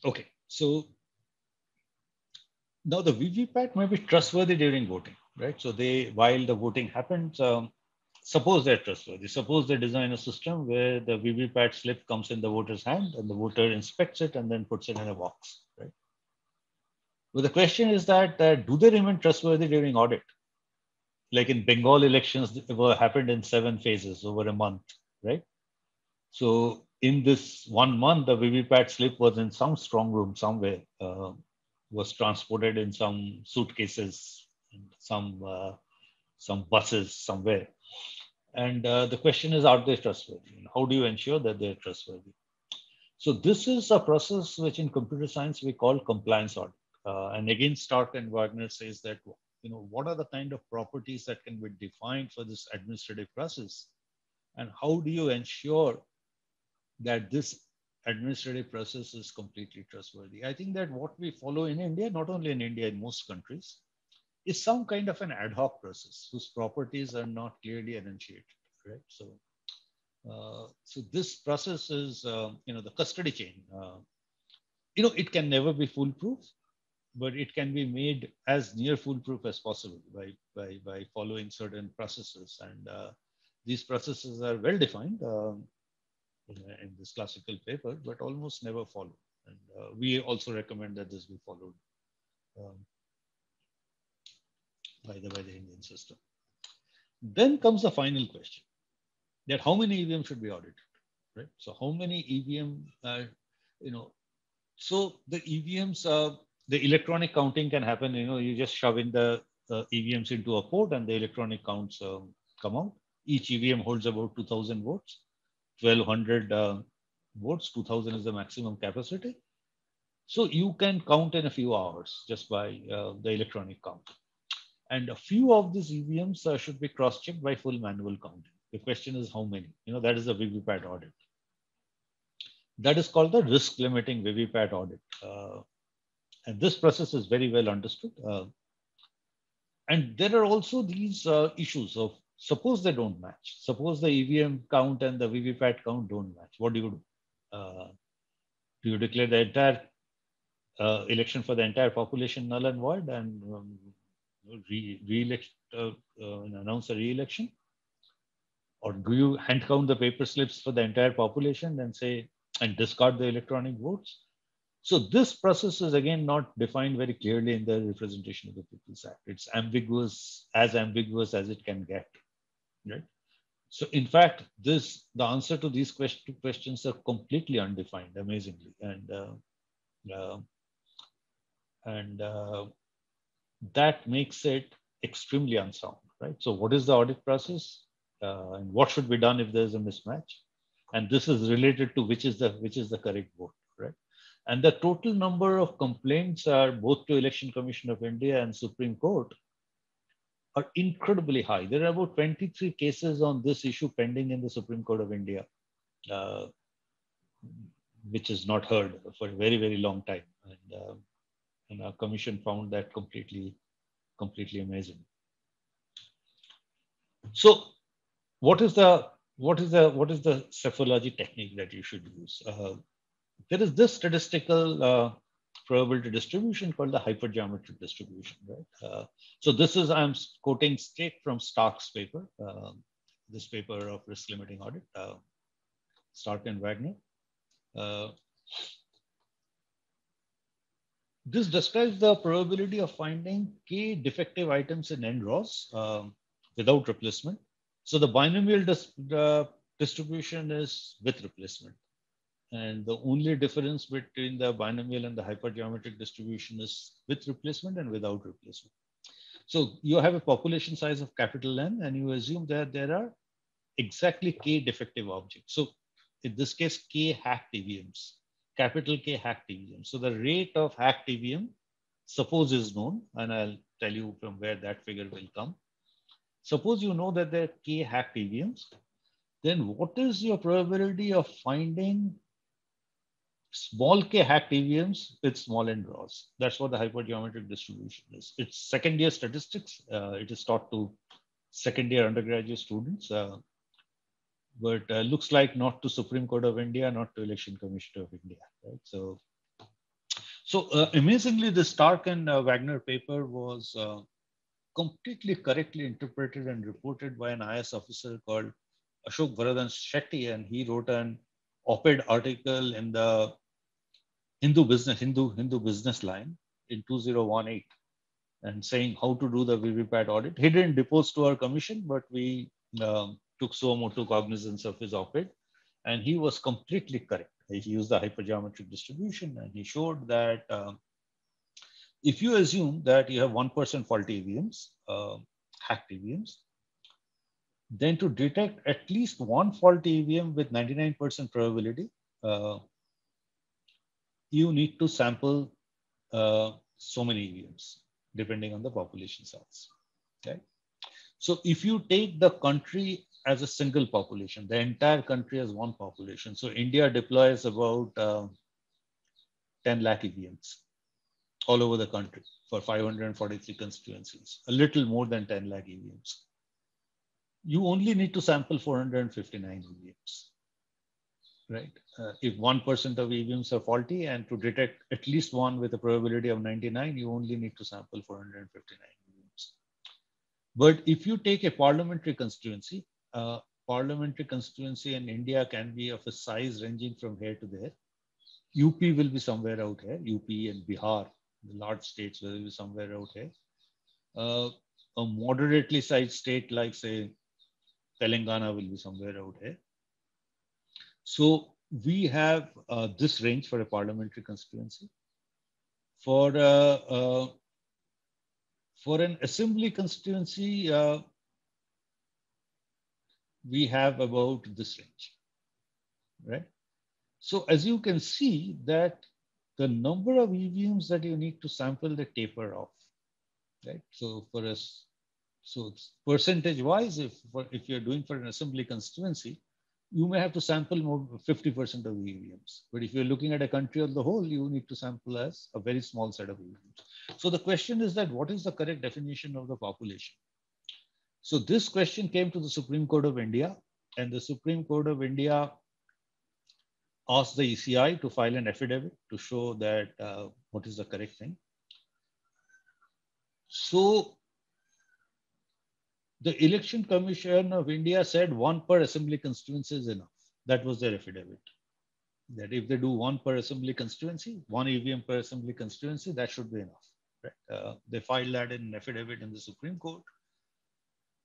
okay, so now the VVPAT may be trustworthy during voting, right? So they, while the voting happens, um, suppose they're trustworthy. Suppose they design a system where the VVPAT slip comes in the voter's hand and the voter inspects it and then puts it in a box, right? But the question is that uh, do they remain trustworthy during audit? Like in Bengal elections, it happened in seven phases over a month, right? So in this one month, the VVPAT slip was in some strong room somewhere, uh, was transported in some suitcases, some uh, some buses somewhere. And uh, the question is, are they trustworthy? How do you ensure that they're trustworthy? So this is a process which in computer science we call compliance audit. Uh, and again, Stark and Wagner says that, you know, what are the kind of properties that can be defined for this administrative process? And how do you ensure that this administrative process is completely trustworthy? I think that what we follow in India, not only in India, in most countries, is some kind of an ad hoc process whose properties are not clearly enunciated, right? So Uh, so this process is, uh, you know, the custody chain. Uh, you know, it can never be foolproof, but it can be made as near foolproof as possible by, by, by following certain processes. And uh, these processes are well defined um, in this classical paper, but almost never followed. And uh, we also recommend that this be followed um, by, the, by the Indian system. Then comes the final question that how many EVM should be audited, right? So how many EVM, uh, you know, so the EVMs, uh, the electronic counting can happen, you know, you just shove in the uh, EVMs into a port and the electronic counts um, come out. Each EVM holds about 2000 votes, 1200 uh, votes, 2000 is the maximum capacity. So you can count in a few hours just by uh, the electronic count. And a few of these EVMs uh, should be cross-checked by full manual counting. The question is how many? You know, that is the VVPAT audit. That is called the risk limiting VVPAT audit. Uh, and this process is very well understood. Uh, and there are also these uh, issues of suppose they don't match. Suppose the EVM count and the VVPAT count don't match. What do you do? Uh, do you declare the entire uh, election for the entire population null and void and um, re, re-elect, uh, uh, announce a re-election? Or do you hand count the paper slips for the entire population and say, and discard the electronic votes? So this process is again not defined very clearly in the Representation of the People's Act. It's ambiguous, as ambiguous as it can get, right? So in fact, this the answer to these question, questions are completely undefined, amazingly, and uh, uh, and uh, that makes it extremely unsound, right? So what is the audit process uh, and what should be done if there's a mismatch? And this is related to which is the which is the correct vote, right? And the total number of complaints are both to Election Commission of India and Supreme Court are incredibly high. There are about 23 cases on this issue pending in the Supreme Court of India, uh, which is not heard for a very, very long time. And uh, and our commission found that completely, completely amazing. So what is the what is the what is the psephology technique that you should use? Uh, there is this statistical uh, probability distribution called the hypergeometric distribution, right? Uh, so this is I'm quoting straight from Stark's paper, uh, this paper of risk limiting audit, uh, Stark and Wagner. This describes the probability of finding k defective items in n rows uh, without replacement. So the binomial dis distribution is with replacement. And the only difference between the binomial and the hypergeometric distribution is with replacement and without replacement. So you have a population size of capital N and you assume that there are exactly k defective objects. So in this case, k hacked EVMs capital K hacked EVM. So the rate of hacked EVM, suppose is known, and I'll tell you from where that figure will come. Suppose you know that there are K hacked EVMs, then what is your probability of finding small k hacked EVMs with small n rows? That's what the hypergeometric distribution is. It's second year statistics. Uh, it is taught to second year undergraduate students. Uh, but uh, looks like not to Supreme Court of India, not to Election Commission of India, right? So, so uh, amazingly, the Stark and uh, Wagner paper was uh, completely correctly interpreted and reported by an IS officer called Ashok Vardhan Shetty, and he wrote an op-ed article in the Hindu business Hindu Hindu business line in 2018 and saying how to do the VVPAT audit. He didn't depose to our commission, but we um, took suo motu cognizance of his op-ed, and he was completely correct. He used the hypergeometric distribution, and he showed that uh, if you assume that you have 1% faulty EVMs, uh, hacked EVMs, then to detect at least one faulty EVM with 99% probability, uh, you need to sample uh, so many EVMs, depending on the population size. Okay. So if you take the country as a single population. The entire country has one population. So India deploys about uh, 10 lakh EVMs all over the country for 543 constituencies, a little more than 10 lakh EVMs. you only need to sample 459 EVMs, right? Uh, if 1% of EVMs are faulty and to detect at least one with a probability of 99, you only need to sample 459 EVMs. But if you take a parliamentary constituency, uh, parliamentary constituency in India can be of a size ranging from here to there. UP will be somewhere out here, UP and Bihar, the large states will be somewhere out here. Uh, a moderately sized state like say Telangana will be somewhere out here. So we have uh, this range for a parliamentary constituency. For, uh, uh, for an assembly constituency, uh, we have about this range, right? So as you can see that the number of EVMs that you need to sample the taper off, right? So for us, so percentage wise, if, if you're doing for an assembly constituency, you may have to sample more 50% of EVMs. But if you're looking at a country on the whole, you need to sample as a very small set of EVMs. So the question is that what is the correct definition of the population? So this question came to the Supreme Court of India and the Supreme Court of India asked the ECI to file an affidavit to show that uh, what is the correct thing. So the Election Commission of India said one per assembly constituency is enough. That was their affidavit. That if they do one per assembly constituency, one EVM per assembly constituency, that should be enough. Right? Uh, they filed that in an affidavit in the Supreme Court.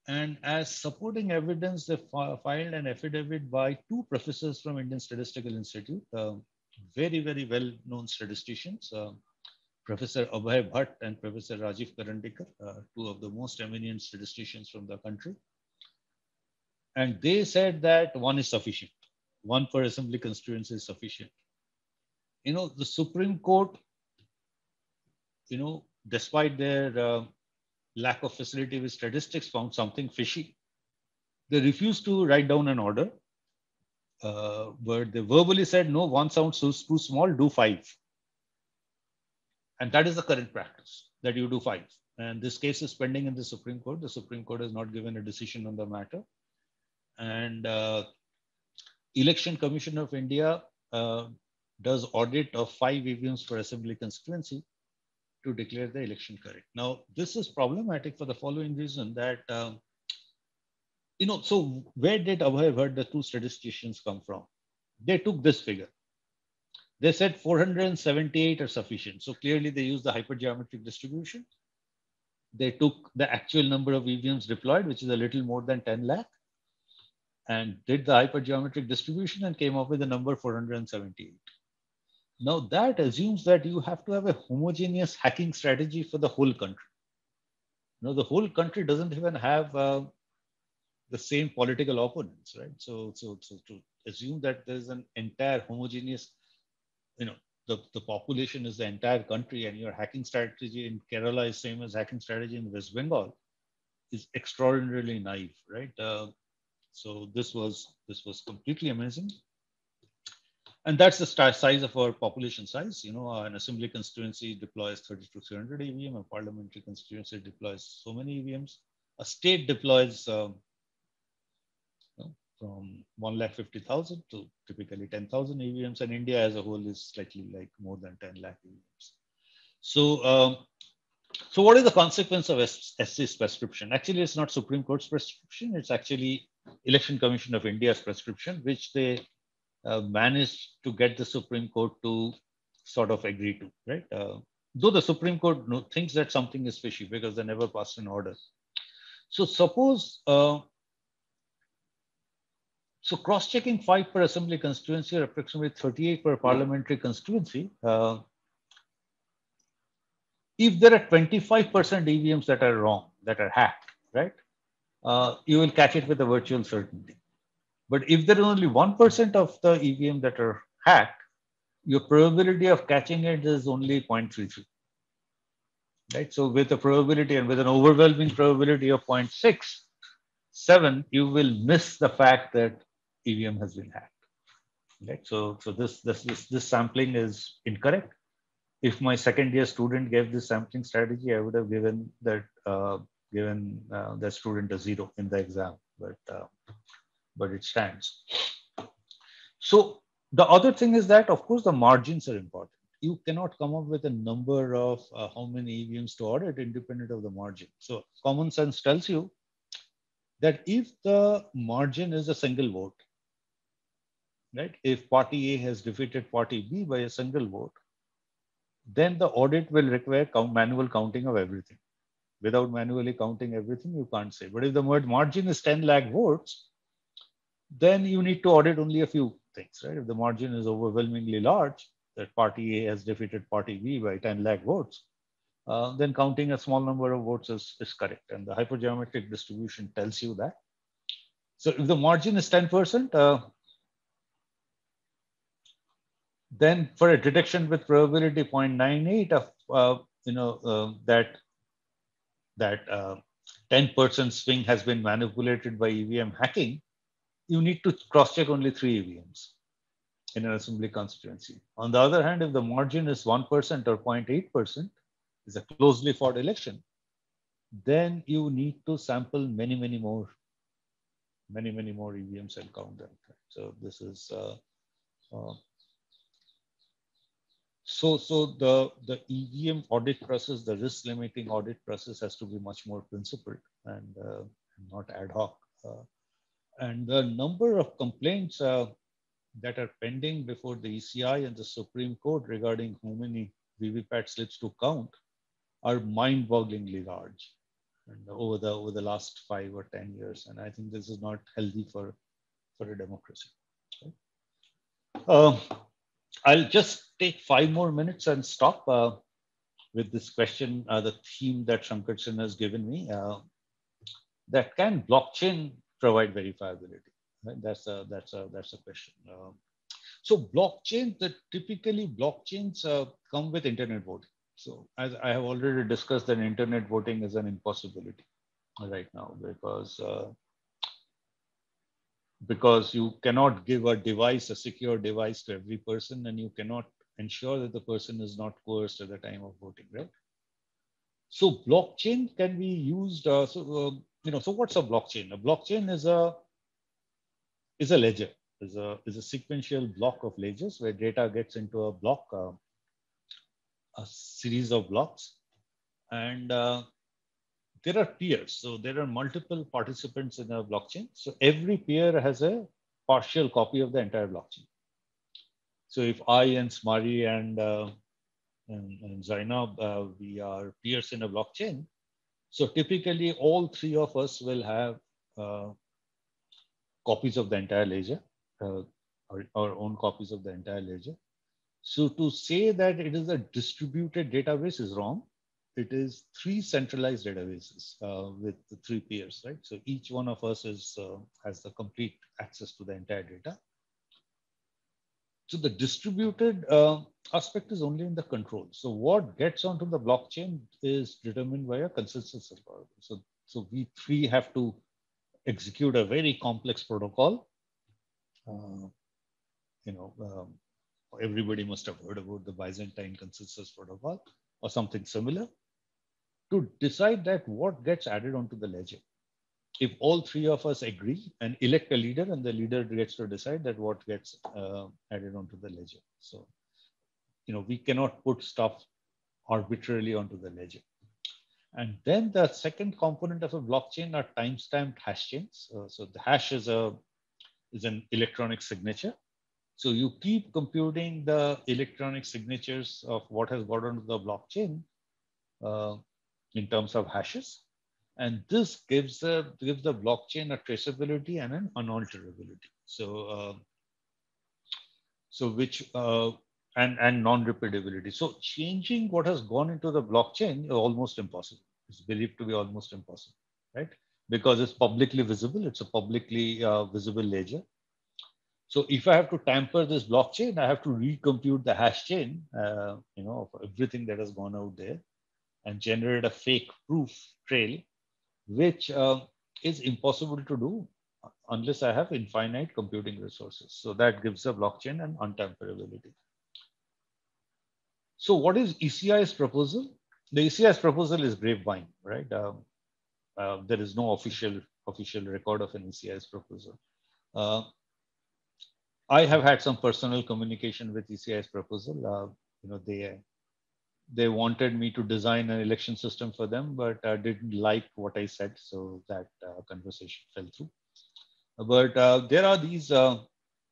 And as supporting evidence, they filed an affidavit by two professors from Indian Statistical Institute, uh, very, very well-known statisticians, uh, Professor Abhay Bhatt and Professor Rajiv Karandikar, uh, two of the most eminent statisticians from the country. And they said that one is sufficient. One per assembly constituency is sufficient. You know, the Supreme Court, you know, despite their uh, lack of facility with statistics, found something fishy. They refused to write down an order, uh, but they verbally said, no, one sounds too small, do five. And that is the current practice that you do five. And this case is pending in the Supreme Court. The Supreme Court has not given a decision on the matter. And uh, Election Commission of India uh, does audit of five EVMs for assembly constituency to declare the election correct. Now, this is problematic for the following reason that, um, you know, so where did Abhay Bhatt, the two statisticians come from? They took this figure. They said 478 are sufficient. So clearly they used the hypergeometric distribution. They took the actual number of EVMs deployed, which is a little more than 10 lakh, and did the hypergeometric distribution and came up with the number 478. Now that assumes that you have to have a homogeneous hacking strategy for the whole country. Now the whole country doesn't even have uh, the same political opponents, right? So, so, so to assume that there's an entire homogeneous you know, the, the population is the entire country and your hacking strategy in Kerala is same as hacking strategy in West Bengal is extraordinarily naive, right? Uh, so this was, this was completely amazing. And that's the size of our population size. You know, an assembly constituency deploys 30 to 300 EVM, a parliamentary constituency deploys so many EVMs. A state deploys um, from 1,50,000 to typically 10,000 EVMs, and India as a whole is slightly like more than 10 lakh EVMs. So, um, so what is the consequence of SC's prescription? Actually, it's not Supreme Court's prescription. It's actually Election Commission of India's prescription, which they uh, managed to get the Supreme Court to sort of agree to, right? Uh, though the Supreme Court thinks that something is fishy because they never passed an order. So suppose uh, so cross-checking five per assembly constituency or approximately 38 per parliamentary constituency. Uh, if there are 25% EVMs that are wrong, that are hacked, right? Uh, you will catch it with a virtual certainty. But if there is only 1% of the EVM that are hacked, your probability of catching it is only 0.33. Right? So with a probability and with an overwhelming probability of 0.67, you will miss the fact that EVM has been hacked. Right. So, so this, this, this, this sampling is incorrect. If my second year student gave this sampling strategy, I would have given that uh, given uh, the student a zero in the exam but uh, but it stands. So the other thing is that, of course, the margins are important. You cannot come up with a number of uh, how many EVMs to audit independent of the margin. So common sense tells you that if the margin is a single vote, right? If party A has defeated party B by a single vote, then the audit will require count, manual counting of everything. Without manually counting everything, you can't say. But if the word margin is 10 lakh votes, then you need to audit only a few things, right? If the margin is overwhelmingly large, that party A has defeated party B by 10 lakh votes, uh, then counting a small number of votes is, is correct. And the hypergeometric distribution tells you that. So if the margin is 10%, uh, then for a detection with probability 0.98 of, uh, you know, uh, that that 10% uh, swing has been manipulated by EVM hacking, you need to cross-check only three EVMs in an assembly constituency. On the other hand, if the margin is 1% or 0.8%, is a closely fought election, then you need to sample many, many more, many, many more EVMs and count them. So this is, uh, uh, so, so the, the EVM audit process, the risk limiting audit process has to be much more principled and uh, not ad hoc. And the number of complaints uh, that are pending before the ECI and the Supreme Court regarding how many VVPAT slips to count are mind-bogglingly large and over the over the last five or ten years. And I think this is not healthy for for a democracy. Okay. Uh, I'll just take five more minutes and stop uh, with this question, uh, the theme that Shankarsan has given me. Uh, that can blockchain provide verifiability? Right? That's a that's a that's a question. Uh, so blockchain, the typically blockchains uh, come with internet voting. So as I have already discussed, that internet voting is an impossibility right now because uh, because you cannot give a device, a secure device to every person, and you cannot ensure that the person is not coerced at the time of voting, right? So blockchain can be used. Uh, so uh, you know, so what's a blockchain? A blockchain is a is a ledger, is a is a sequential block of ledgers where data gets into a block, uh, a series of blocks, and uh, there are peers. So there are multiple participants in a blockchain. So every peer has a partial copy of the entire blockchain. So if I and Smari and uh, and, and Zainab, uh, we are peers in a blockchain, so typically all three of us will have uh, copies of the entire ledger, uh, our, our own copies of the entire ledger. So to say that it is a distributed database is wrong. It is three centralized databases uh, with the three peers, right? So each one of us is uh, has the complete access to the entire data. So the distributed uh, aspect is only in the control. So what gets onto the blockchain is determined by a consensus algorithm. So, so we three have to execute a very complex protocol. Uh, you know, um, everybody must have heard about the Byzantine consensus protocol or something similar to decide that what gets added onto the ledger if all three of us agree and elect a leader and the leader gets to decide that what gets uh, added onto the ledger. So, you know, we cannot put stuff arbitrarily onto the ledger. And then the second component of a blockchain are timestamped hash chains. Uh, so the hash is a is an electronic signature. So you keep computing the electronic signatures of what has got onto the blockchain uh, in terms of hashes. And this gives the, gives the blockchain a traceability and an unalterability. So, uh, so which, uh, and, and non-repeatability. So changing what has gone into the blockchain is almost impossible. It's believed to be almost impossible, right? Because it's publicly visible. It's a publicly uh, visible ledger. So if I have to tamper this blockchain, I have to recompute the hash chain, uh, you know, of everything that has gone out there and generate a fake proof trail which uh, is impossible to do unless I have infinite computing resources. So that gives a blockchain an untamperability. So what is ECI's proposal? The ECI's proposal is grapevine, right? Um, uh, there is no official official record of an ECI's proposal. Uh, I have had some personal communication with ECI's proposal. Uh, you know, they they wanted me to design an election system for them, but I didn't like what I said, so that uh, conversation fell through. But uh, there are these, uh,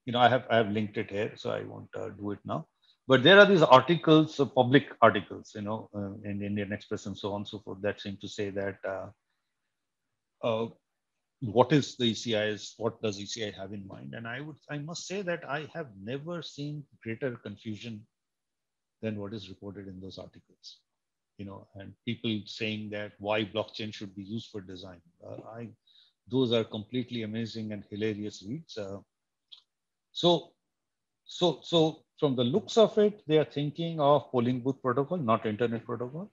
you know, I have I have linked it here, so I won't do it now. But there are these articles, public articles, you know, in Indian Express and so on and so forth, that seem to say that what is the ECI's, what does ECI have in mind? And I would, I must say that I have never seen greater confusion than what is reported in those articles. You know, and people saying that why blockchain should be used for design. Uh, I, those are completely amazing and hilarious reads. Uh, so, so, so from the looks of it, they are thinking of polling booth protocol, not internet protocol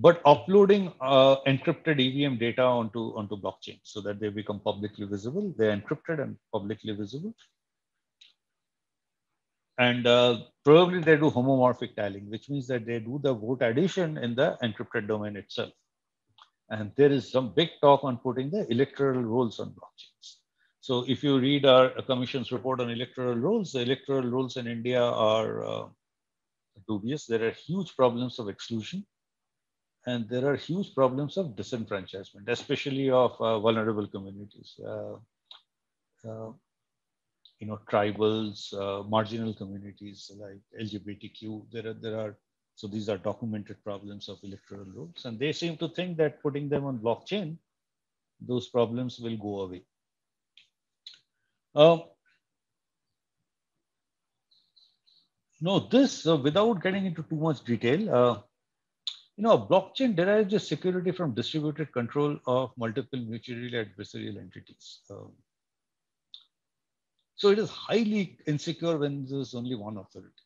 but uploading uh, encrypted EVM data onto, onto blockchain so that they become publicly visible. They're encrypted and publicly visible. And uh, probably they do homomorphic tallying, which means that they do the vote addition in the encrypted domain itself. And there is some big talk on putting the electoral rolls on blockchains. So if you read our commission's report on electoral rolls, the electoral rolls in India are uh, dubious. There are huge problems of exclusion and there are huge problems of disenfranchisement, especially of uh, vulnerable communities. Uh, uh, you know, tribals, uh, marginal communities like LGBTQ. There are there are so these are documented problems of electoral rolls. and they seem to think that putting them on blockchain, those problems will go away. Uh, no, this uh, without getting into too much detail you know, blockchain derives security from distributed control of multiple mutually adversarial entities. Um, so it is highly insecure when there's only one authority.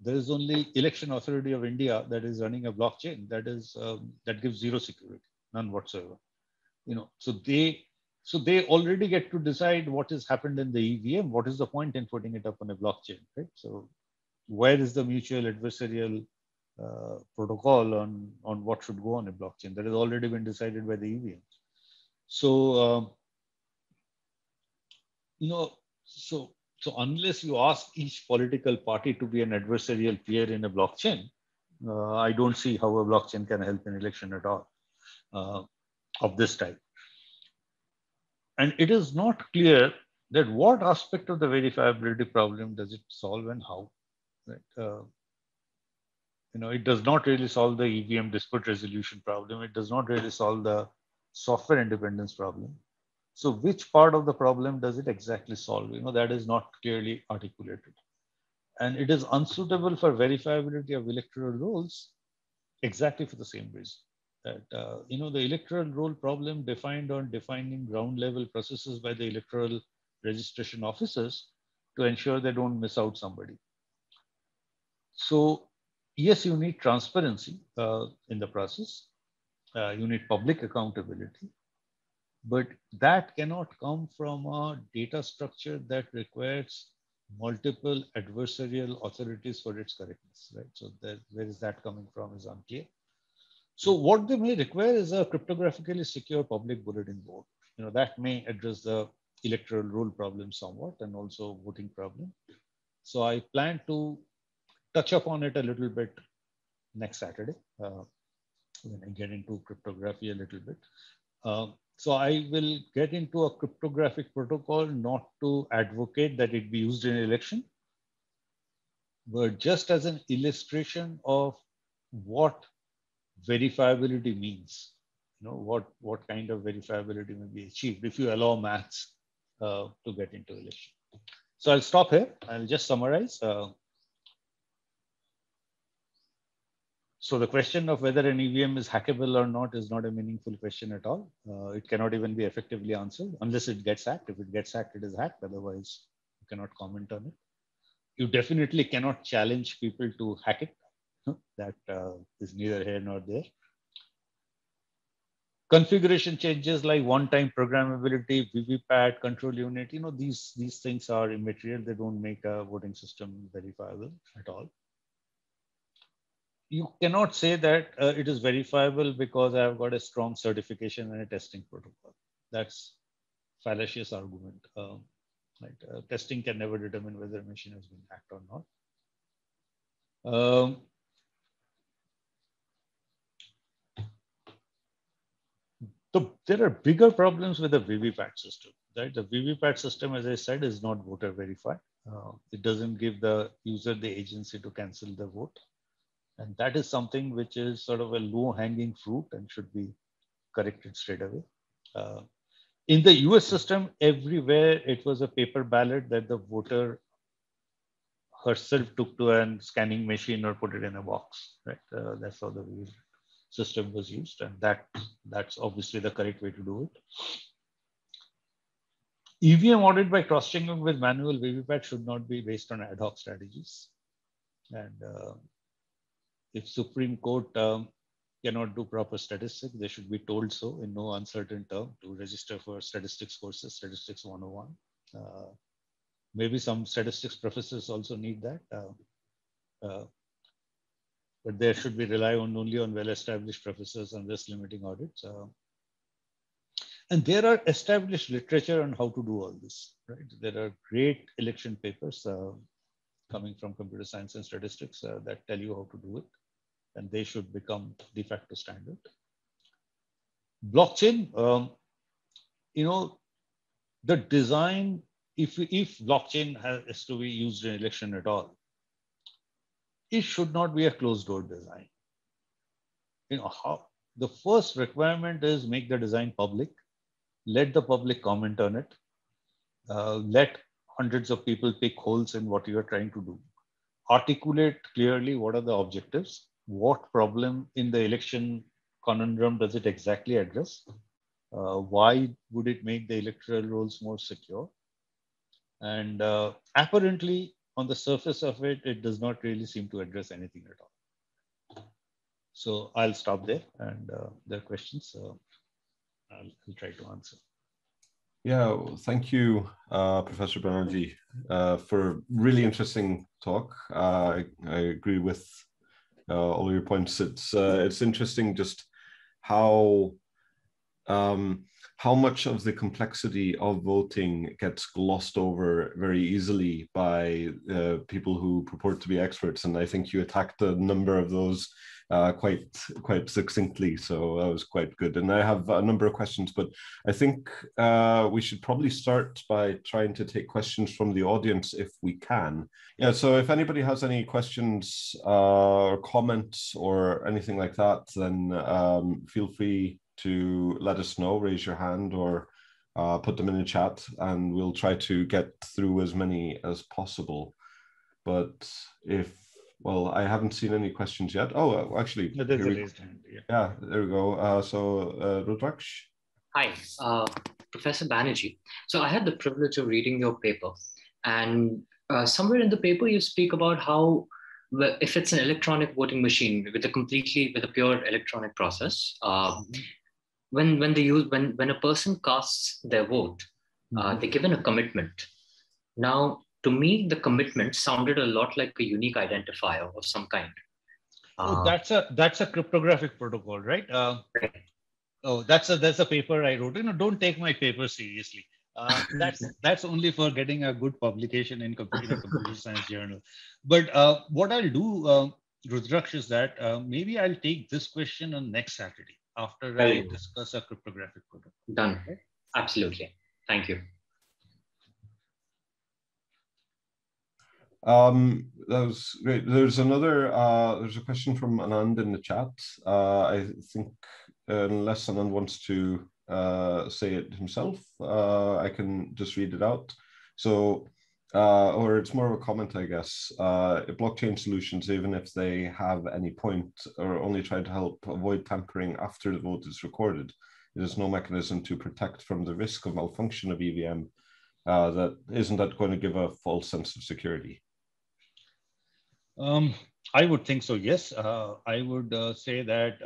There is only election authority of India that is running a blockchain that is um, that gives zero security, none whatsoever. You know, so they so they already get to decide what has happened in the EVM. What is the point in putting it up on a blockchain, right? So where is the mutual adversarial uh, protocol on, on what should go on a blockchain that has already been decided by the EVM. So, um, you know, so, so unless you ask each political party to be an adversarial peer in a blockchain, uh, I don't see how a blockchain can help an election at all uh, of this type. And it is not clear that what aspect of the verifiability problem does it solve and how. Right? Uh, you know, it does not really solve the EVM dispute resolution problem. It does not really solve the software independence problem. So which part of the problem does it exactly solve? You know, that is not clearly articulated. And it is unsuitable for verifiability of electoral rolls exactly for the same reason. That, uh, you know, the electoral roll problem defined on defining ground level processes by the electoral registration officers to ensure they don't miss out somebody. So yes, you need transparency uh, in the process. Uh, you need public accountability, but that cannot come from a data structure that requires multiple adversarial authorities for its correctness, right? So that, where is that coming from is unclear. So what they may require is a cryptographically secure public bulletin board. You know, that may address the electoral roll problem somewhat and also voting problem. So I plan to touch upon it a little bit next Saturday uh, when I get into cryptography a little bit. Uh, so I will get into a cryptographic protocol not to advocate that it be used in election, but just as an illustration of what verifiability means. You know, what, what kind of verifiability may be achieved if you allow maths uh, to get into election. So I'll stop here. I'll just summarize. Uh, So the question of whether an EVM is hackable or not is not a meaningful question at all. Uh, it cannot even be effectively answered unless it gets hacked. If it gets hacked, it is hacked. Otherwise, you cannot comment on it. You definitely cannot challenge people to hack it. That uh, is neither here nor there. Configuration changes like one-time programmability, VVPAT, control unit, you know, these, these things are immaterial. They don't make a voting system verifiable at all you cannot say that uh, it is verifiable because I've got a strong certification and a testing protocol. That's fallacious argument. Um, right? Uh, testing can never determine whether a machine has been hacked or not. Um, the, there are bigger problems with the VVPAT system. Right? The VVPAT system, as I said, is not voter verified. Uh, it doesn't give the user the agency to cancel the vote. And that is something which is sort of a low hanging fruit and should be corrected straight away. Uh, in the US system, everywhere it was a paper ballot that the voter herself took to a scanning machine or put it in a box, right? Uh, that's how the system was used. And that, that's obviously the correct way to do it. EVM audit by cross-checking with manual VVPAT should not be based on ad hoc strategies. And uh, if Supreme Court um, cannot do proper statistics, they should be told so in no uncertain term to register for statistics courses, statistics 101. Uh, maybe some statistics professors also need that. Uh, uh, but there should be rely on only on well-established professors and risk limiting audits. Uh, and there are established literature on how to do all this, right? There are great election papers uh, coming from computer science and statistics uh, that tell you how to do it and they should become de facto standard. Blockchain, um, you know, the design, if, if blockchain has to be used in election at all, it should not be a closed door design. You know, how the first requirement is make the design public, let the public comment on it, uh, let hundreds of people pick holes in what you are trying to do, articulate clearly what are the objectives, what problem in the election conundrum does it exactly address? Uh, why would it make the electoral rolls more secure? And uh, apparently, on the surface of it, it does not really seem to address anything at all. So I'll stop there and uh, there are questions. I'll, I'll, try to answer. Yeah, thank you, uh, Professor Banerjee, uh, for really interesting talk. Uh, I, I agree with uh, all your points. It's uh, it's interesting just how um, how much of the complexity of voting gets glossed over very easily by uh, people who purport to be experts, and I think you attacked a number of those uh, quite quite succinctly. So that was quite good. And I have a number of questions, but I think uh, we should probably start by trying to take questions from the audience if we can. Yeah. So if anybody has any questions uh, or comments or anything like that, then um, feel free to let us know. Raise your hand or. Uh, put them in the chat and we'll try to get through as many as possible. But if well, I haven't seen any questions yet. Oh, uh, actually, no, there's a raised hand. Yeah. yeah, there we go. Uh, so, uh, Rudraksh. Hi, uh, Professor Banerjee. So I had the privilege of reading your paper, and uh, somewhere in the paper you speak about how if it's an electronic voting machine with a completely with a pure electronic process, uh, mm-hmm. When when they use when when a person casts their vote, uh, mm-hmm. they're given a commitment. Now, to me, the commitment sounded a lot like a unique identifier of some kind. Oh, uh, that's a that's a cryptographic protocol, right? Uh, right. Oh, that's a that's a paper I wrote. You know, don't take my paper seriously. Uh, that's that's only for getting a good publication in computer, computer science journal. But uh, what I'll do, uh, Rudraksh, is that uh, maybe I'll take this question on next Saturday after I discuss a cryptographic protocol. Done. Okay? Absolutely. Thank you. Um, that was great. There's another, uh, there's a question from Anand in the chat. Uh, I think unless Anand wants to uh, say it himself, uh, I can just read it out. So, uh, or it's more of a comment, I guess. Uh, blockchain solutions, even if they have any point or only try to help avoid tampering after the vote is recorded, there's no mechanism to protect from the risk of malfunction of EVM. Uh, that isn't that going to give a false sense of security? Um, I would think so. Yes, uh, I would uh, say that.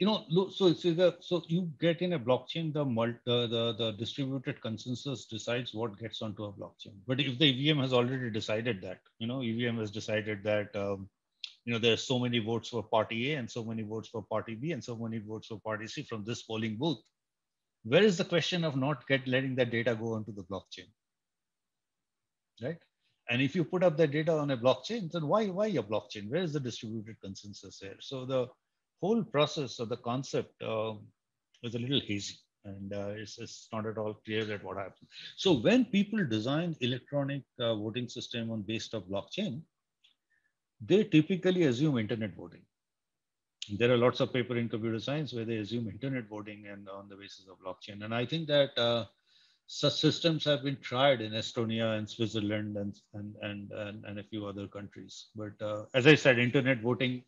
You know, so so, the, so you get in a blockchain, the, the, the the distributed consensus decides what gets onto a blockchain. But if the EVM has already decided that, you know, EVM has decided that um, you know, there's so many votes for party A and so many votes for party B and so many votes for party C from this polling booth. Where is the question of not get letting that data go onto the blockchain? Right? And if you put up that data on a blockchain, then why, why a blockchain? Where is the distributed consensus here? So the whole process of the concept uh, was a little hazy and uh, it's, it's, not at all clear that what happened. So when people design electronic uh, voting system on based of blockchain, they typically assume internet voting. There are lots of paper in computer science where they assume internet voting and on the basis of blockchain. And I think that uh, such systems have been tried in Estonia and Switzerland and, and, and, and, and a few other countries. But uh, as I said, internet voting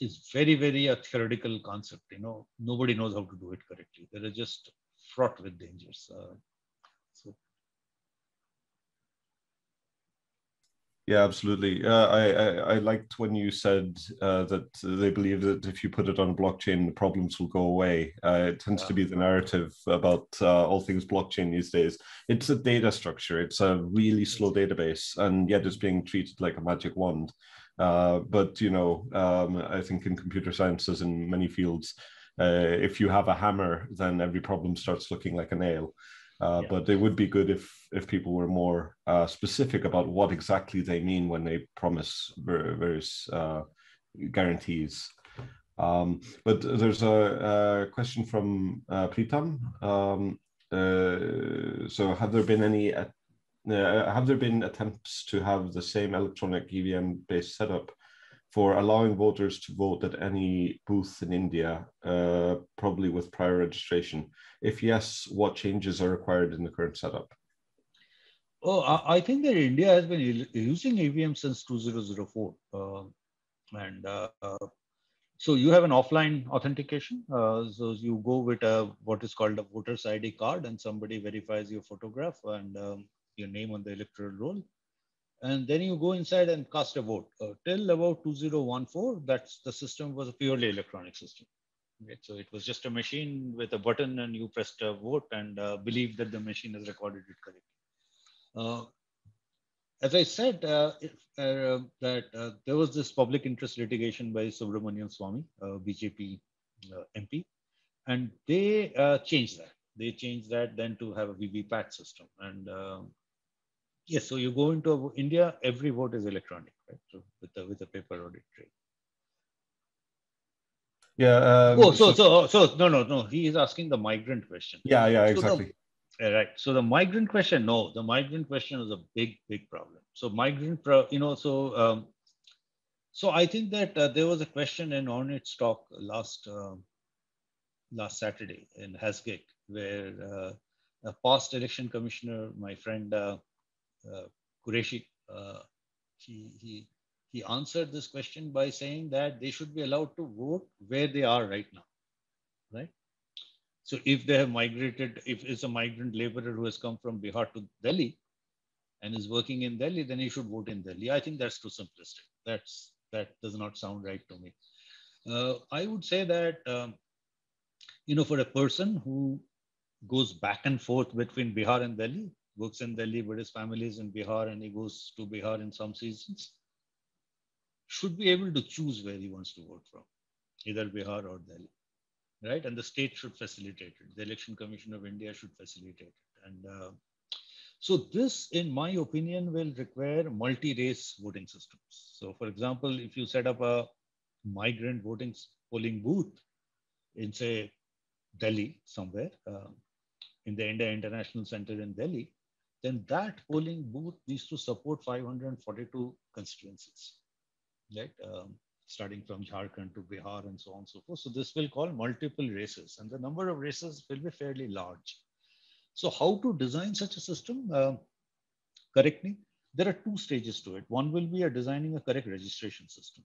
is very, very a theoretical concept. You know, nobody knows how to do it correctly. They are just fraught with dangers. Uh, so. Yeah, absolutely. Uh, I, I, I liked when you said uh, that they believe that if you put it on blockchain, the problems will go away. Uh, it tends yeah. to be the narrative about uh, all things blockchain these days. It's a data structure. It's a really slow database, and yet it's being treated like a magic wand. Uh, but you know, um, I think in computer sciences in many fields, uh, if you have a hammer, then every problem starts looking like a nail. Uh, yeah. But it would be good if if people were more uh, specific about what exactly they mean when they promise various uh, guarantees. Um, but there's a, a question from Pritam. Um, so, have there been any uh, have there been attempts to have the same electronic EVM based setup for allowing voters to vote at any booth in India, uh, probably with prior registration? If yes, what changes are required in the current setup? Oh, I think that India has been using EVM since 2004. Uh, and uh, so you have an offline authentication. Uh, so you go with a, what is called a voter's ID card and somebody verifies your photograph and um, your name on the electoral roll. And then you go inside and cast a vote. Uh, till about 2014, that's the system was a purely electronic system. Okay? So it was just a machine with a button and you pressed a vote and uh, believed that the machine has recorded it correctly. Uh, as I said, uh, if, uh, that uh, there was this public interest litigation by Subramanian Swamy, BJP MP, and they changed that. They changed that then to have a VVPAT system. And Yes, so you go into India, every vote is electronic, right? So with the with a paper audit trail. Yeah. Um, oh, so, so so no no no. He is asking the migrant question. Yeah, yeah, exactly. So the, right. So the migrant question, no, the migrant question is a big big problem. So migrant, pro, you know, so um, so I think that uh, there was a question in Ornit's talk last uh, last Saturday in Hasgeek where uh, a past election commissioner, my friend uh, uh, Quraishi, uh, he, he, he answered this question by saying that they should be allowed to vote where they are right now, right? So if they have migrated, if it's a migrant laborer who has come from Bihar to Delhi and is working in Delhi, then he should vote in Delhi. I think that's too simplistic. That's that does not sound right to me. Uh, I would say that um, you know for a person who goes back and forth between Bihar and Delhi, works in Delhi, but his family is in Bihar and he goes to Bihar in some seasons, should be able to choose where he wants to vote from, either Bihar or Delhi, right? And the state should facilitate it. The Election Commission of India should facilitate it. And uh, so this, in my opinion, will require multi-race voting systems. So for example, if you set up a migrant voting polling booth in say Delhi somewhere, uh, in the India International Center in Delhi, then that polling booth needs to support 542 constituencies, right? Um, starting from Jharkhand to Bihar and so on and so forth. So this will call multiple races and the number of races will be fairly large. So how to design such a system? Uh, correct me. There are two stages to it. One will be a designing a correct registration system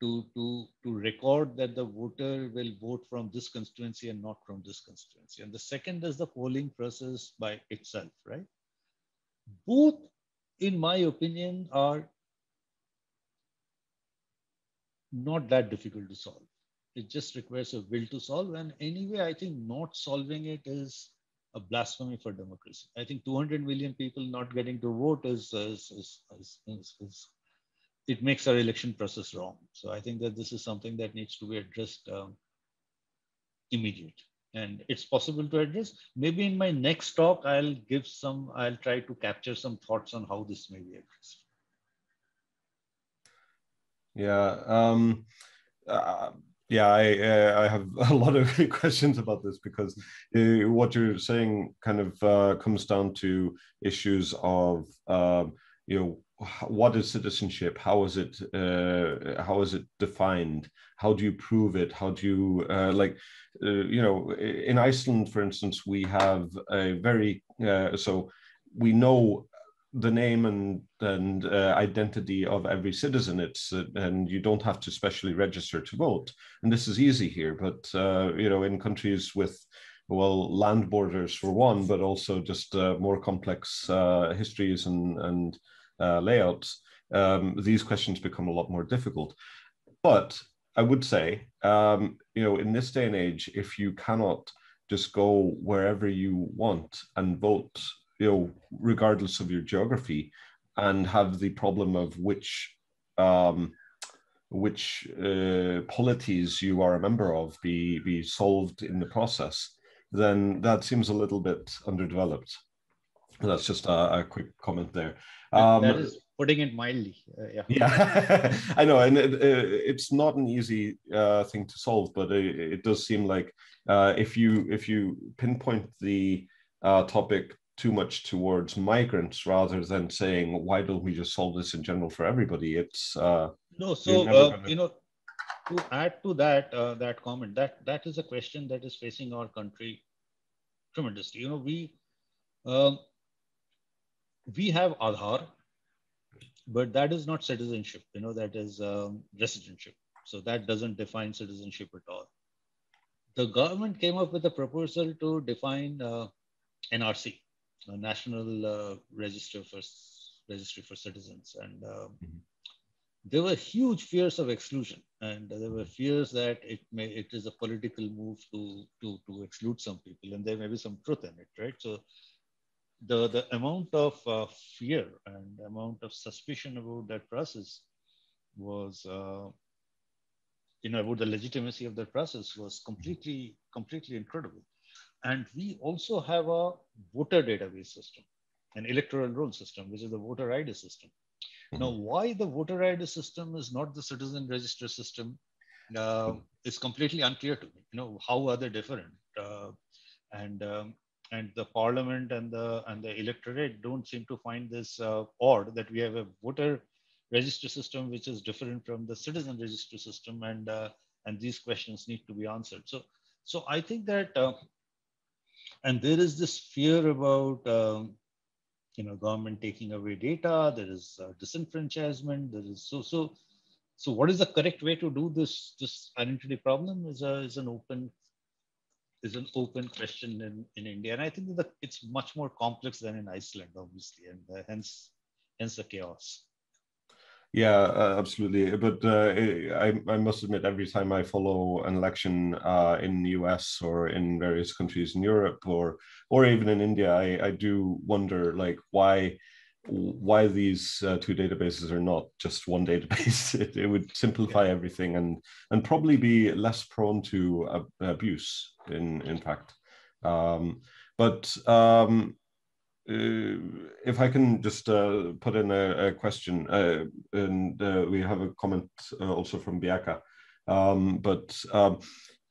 to, to, to record that the voter will vote from this constituency and not from this constituency. And the second is the polling process by itself, right? Both, in my opinion, are not that difficult to solve. It just requires a will to solve. And anyway, I think not solving it is a blasphemy for democracy. I think 200 million people not getting to vote is, is, is, is, is it makes our election process wrong. So I think that this is something that needs to be addressed um, immediate and it's possible to address. Maybe in my next talk, I'll give some, I'll try to capture some thoughts on how this may be addressed. Yeah. Um, uh, yeah, I uh, I have a lot of questions about this because uh, what you're saying kind of uh, comes down to issues of um, you know what is citizenship? How is it uh, how is it defined? How do you prove it? How do you uh, like uh, you know in iceland for instance we have a very uh, so we know the name and and uh, identity of every citizen. It's uh, and you don't have to specially register to vote. And this is easy here but you know in countries with well land borders for one but also just more complex histories and and uh, layouts, um, these questions become a lot more difficult. But I would say, um, you know, in this day and age, if you cannot just go wherever you want and vote, you know, regardless of your geography, and have the problem of which um, which uh, polities you are a member of be be solved in the process, then that seems a little bit underdeveloped. That's just a, a quick comment there. Um, that is putting it mildly. Uh, yeah. Yeah, I know, and it, it's not an easy uh, thing to solve, but it, it does seem like uh, if you if you pinpoint the uh, topic too much towards migrants rather than saying why don't we just solve this in general for everybody, it's uh, no. So uh, gonna... you know, to add to that that comment, that that is a question that is facing our country tremendously. You know, we. Um, we have Aadhaar, but that is not citizenship. You know, that is um, residentship. So that doesn't define citizenship at all. The government came up with a proposal to define uh, NRC, a National uh, Register for Registry for Citizens, and um, mm-hmm. there were huge fears of exclusion, and there were fears that it may it is a political move to to to exclude some people, and there may be some truth in it, right? So the, the amount of uh, fear and amount of suspicion about that process was, uh, you know, about the legitimacy of that process was completely, completely incredible. And we also have a voter database system, an electoral roll system, which is the voter ID system. Mm-hmm. Now, why the voter ID system is not the citizen register system uh, is completely unclear to me. You know, how are they different? Uh, and um, and the parliament and the and the electorate don't seem to find this uh, odd that we have a voter register system which is different from the citizen register system and uh, and these questions need to be answered. So so i think that uh, and there is this fear about um, you know government taking away data there is uh, disenfranchisement there is so so so what is the correct way to do this this identity problem is a is an open is an open question in, in India. And I think that it's much more complex than in Iceland, obviously, and uh, hence, hence the chaos. Yeah, uh, absolutely. But uh, I, I must admit, every time I follow an election uh, in the US or in various countries in Europe or or even in India, I, I do wonder like why why these uh, two databases are not just one database. It, it, would simplify everything and and probably be less prone to uh, abuse. In in fact, um, but um, uh, if I can just uh, put in a, a question, uh, and uh, we have a comment also from Biaka. Um, but um,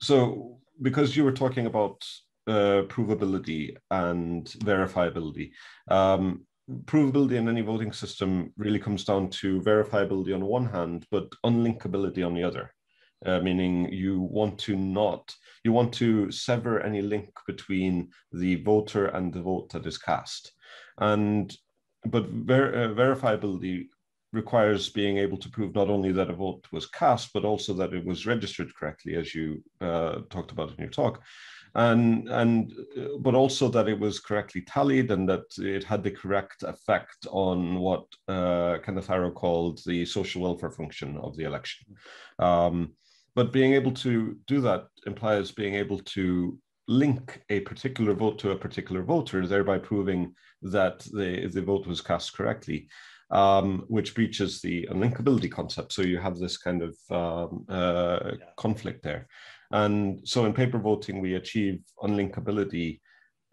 so because you were talking about provability and verifiability. Um, provability in any voting system really comes down to verifiability on one hand, but unlinkability on the other. Uh, meaning you want to not you want to sever any link between the voter and the vote that is cast and but ver- uh, verifiability requires being able to prove not only that a vote was cast but also that it was registered correctly as you uh, talked about in your talk and and uh, but also that it was correctly tallied and that it had the correct effect on what uh, Kenneth Arrow called the social welfare function of the election. Um, but being able to do that implies being able to link a particular vote to a particular voter, thereby proving that the, the vote was cast correctly. Um, which breaches the unlinkability concept. So you have this kind of um, uh, yeah. conflict there. And so in paper voting, we achieve unlinkability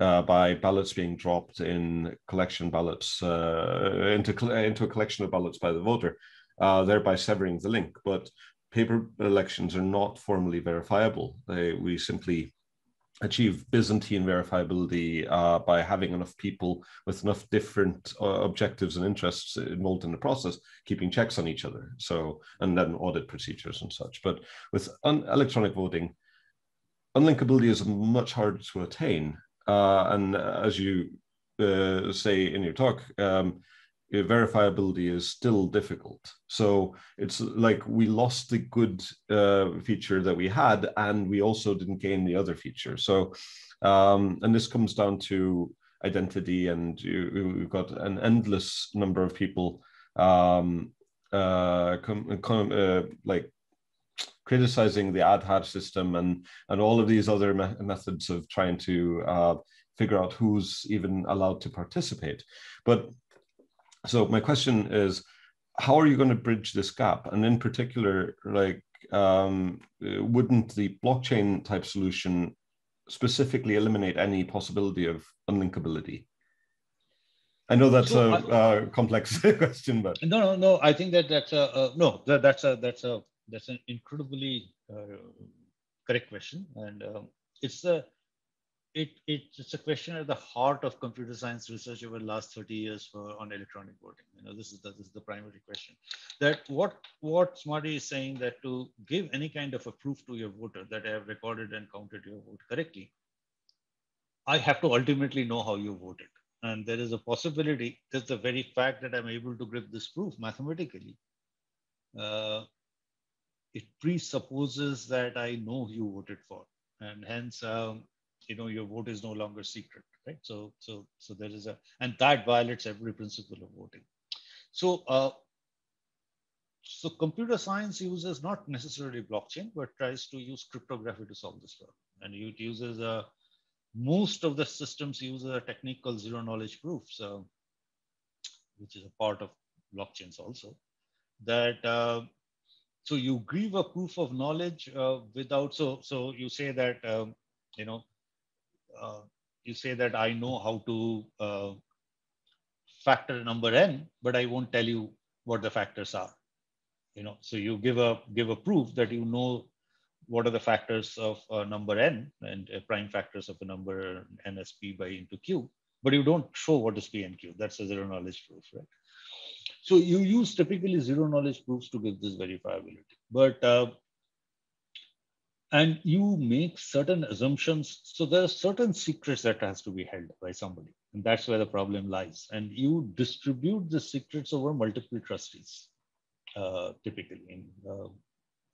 uh, by ballots being dropped in collection ballots uh, into, into a collection of ballots by the voter, uh, thereby severing the link. But paper elections are not formally verifiable. They, we simply achieve Byzantine verifiability uh, by having enough people with enough different uh, objectives and interests involved in the process, keeping checks on each other. So, and then audit procedures and such. But with electronic voting, unlinkability is much harder to attain. Uh, and as you uh, say in your talk, um, verifiability is still difficult. So it's like we lost the good uh, feature that we had, and we also didn't gain the other feature. So, um, and this comes down to identity, and you, we've got an endless number of people um, uh, come, come, uh, like criticizing the Aadhaar system and and all of these other me methods of trying to uh, figure out who's even allowed to participate. But so my question is, how are you going to bridge this gap? And in particular, like, um, wouldn't the blockchain type solution specifically eliminate any possibility of unlinkability? I know that's so a I, complex question, but no, no, no. I think that that's a uh, no. That, that's a that's a that's an incredibly uh, correct question, and um, it's a it, it, it's a question at the heart of computer science research over the last 30 years for, on electronic voting. You know, this is the, this is the primary question. That what, what Smári is saying that to give any kind of a proof to your voter that I have recorded and counted your vote correctly, I have to ultimately know how you voted. And there is a possibility that the very fact that I'm able to grip this proof mathematically, uh, it presupposes that I know who you voted for. And hence, um, you know your vote is no longer secret right? So so so there is a and that violates every principle of voting. So uh, so computer science uses not necessarily blockchain but tries to use cryptography to solve this problem. And it uses a uh, most of the systems use a technique called zero knowledge proof so which is a part of blockchains also that uh, so you give a proof of knowledge uh, without so so you say that um, you know uh, you say that I know how to uh, factor number n, but I won't tell you what the factors are. You know, so you give a give a proof that you know what are the factors of number n and prime factors of a number n p by into q, but you don't show what is p and q. That's a zero knowledge proof, right? So you use typically zero knowledge proofs to give this verifiability. But uh, and you make certain assumptions. So there are certain secrets that has to be held by somebody, and that's where the problem lies. And you distribute the secrets over multiple trustees, uh, typically in uh,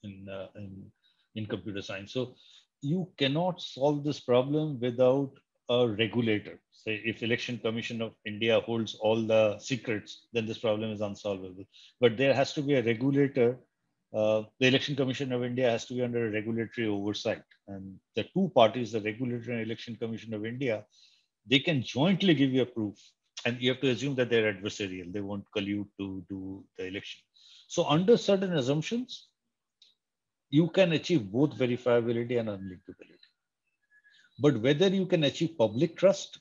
in, uh, in in computer science. So you cannot solve this problem without a regulator. Say if Election Commission of India holds all the secrets, then this problem is unsolvable. But there has to be a regulator uh, the Election Commission of India has to be under regulatory oversight. And the two parties, the Regulator and Election Commission of India, they can jointly give you a proof. And you have to assume that they're adversarial. They won't collude to do the election. So under certain assumptions, you can achieve both verifiability and unlinkability. But whether you can achieve public trust,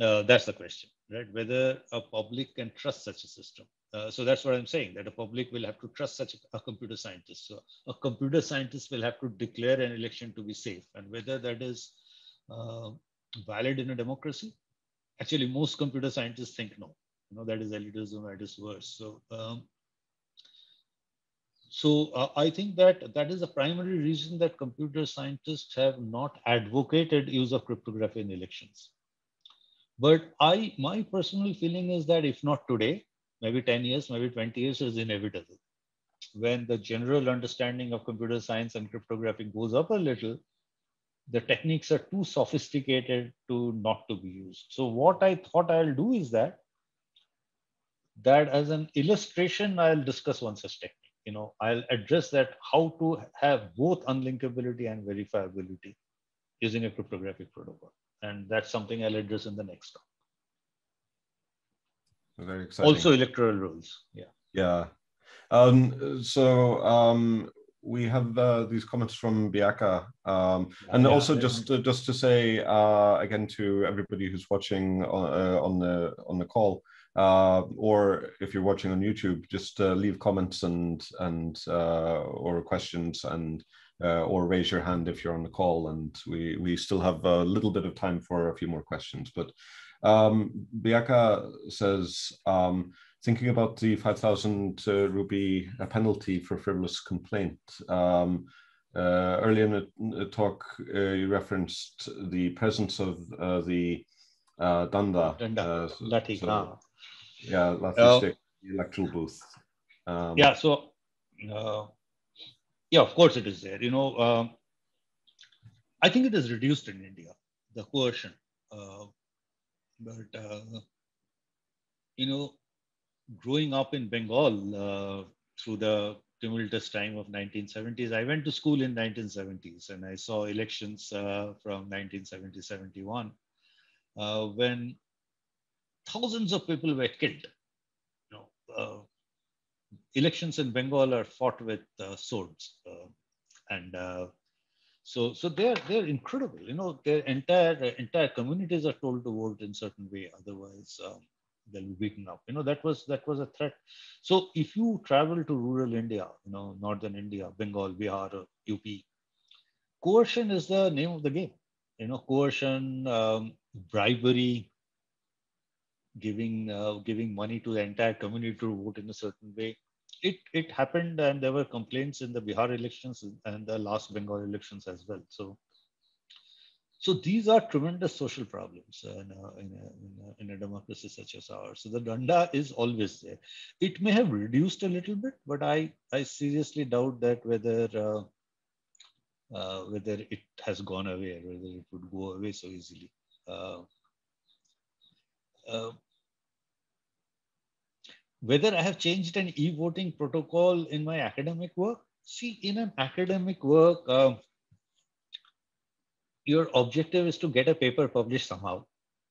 uh, that's the question, right? Whether a public can trust such a system. Uh, so that's what I'm saying, that a public will have to trust such a, a, computer scientist. So a computer scientist will have to declare an election to be safe. And whether that is uh, valid in a democracy, actually most computer scientists think no. You know, that is elitism at its worst. So, um, so uh, I think that that is the primary reason that computer scientists have not advocated use of cryptography in elections. But I, my personal feeling is that if not today, maybe 10 years, maybe 20 years is inevitable. When the general understanding of computer science and cryptography goes up a little, the techniques are too sophisticated to not to be used. So what I thought I'll do is that, that as an illustration, I'll discuss one such technique. You know, I'll address that how to have both unlinkability and verifiability using a cryptographic protocol. And that's something I'll address in the next talk. Very exciting. Also electoral rules. Yeah. Yeah. Um, so um, we have uh, these comments from Biaka, um, and Yeah, also yeah. just to, just to say uh, again to everybody who's watching on, uh, on the on the call, uh, or if you're watching on YouTube, just uh, leave comments and and uh, or questions and uh, or raise your hand if you're on the call, and we we still have a little bit of time for a few more questions. But um, Biaka says. Um, thinking about the 5,000 uh, rupee uh, penalty for frivolous complaint. Um, uh, earlier in the, talk, uh, you referenced the presence of uh, the uh, danda. Danda, uh, so- ah. yeah, Lathi Oh. stick, the electoral booth. Um, yeah so uh, yeah of course it is there you know um, i think it is reduced in india the coercion uh, but uh, you know growing up in bengal uh, through the tumultuous time of 1970s i went to school in 1970s and i saw elections uh, from 1970 71 uh, when thousands of people were killed. You know uh, elections in Bengal are fought with uh, swords, and so so they're they're incredible. You know, their entire uh, entire communities are told to vote in certain way, otherwise um, they'll be beaten up. You know, that was that was a threat. So if you travel to rural India, you know, northern India, Bengal, Bihar, UP, coercion is the name of the game. You know, coercion, um, bribery, giving uh, giving money to the entire community to vote in a certain way. It it happened, and there were complaints in the Bihar elections and the last Bengal elections as well. So. So these are tremendous social problems in, a, in, a, in, a, in a democracy such as ours. So the danda is always there. It may have reduced a little bit, but I, I seriously doubt that whether uh, uh, whether it has gone away or whether it would go away so easily. Uh, uh, whether I have changed an e-voting protocol in my academic work. See, in an academic work, uh, your objective is to get a paper published somehow,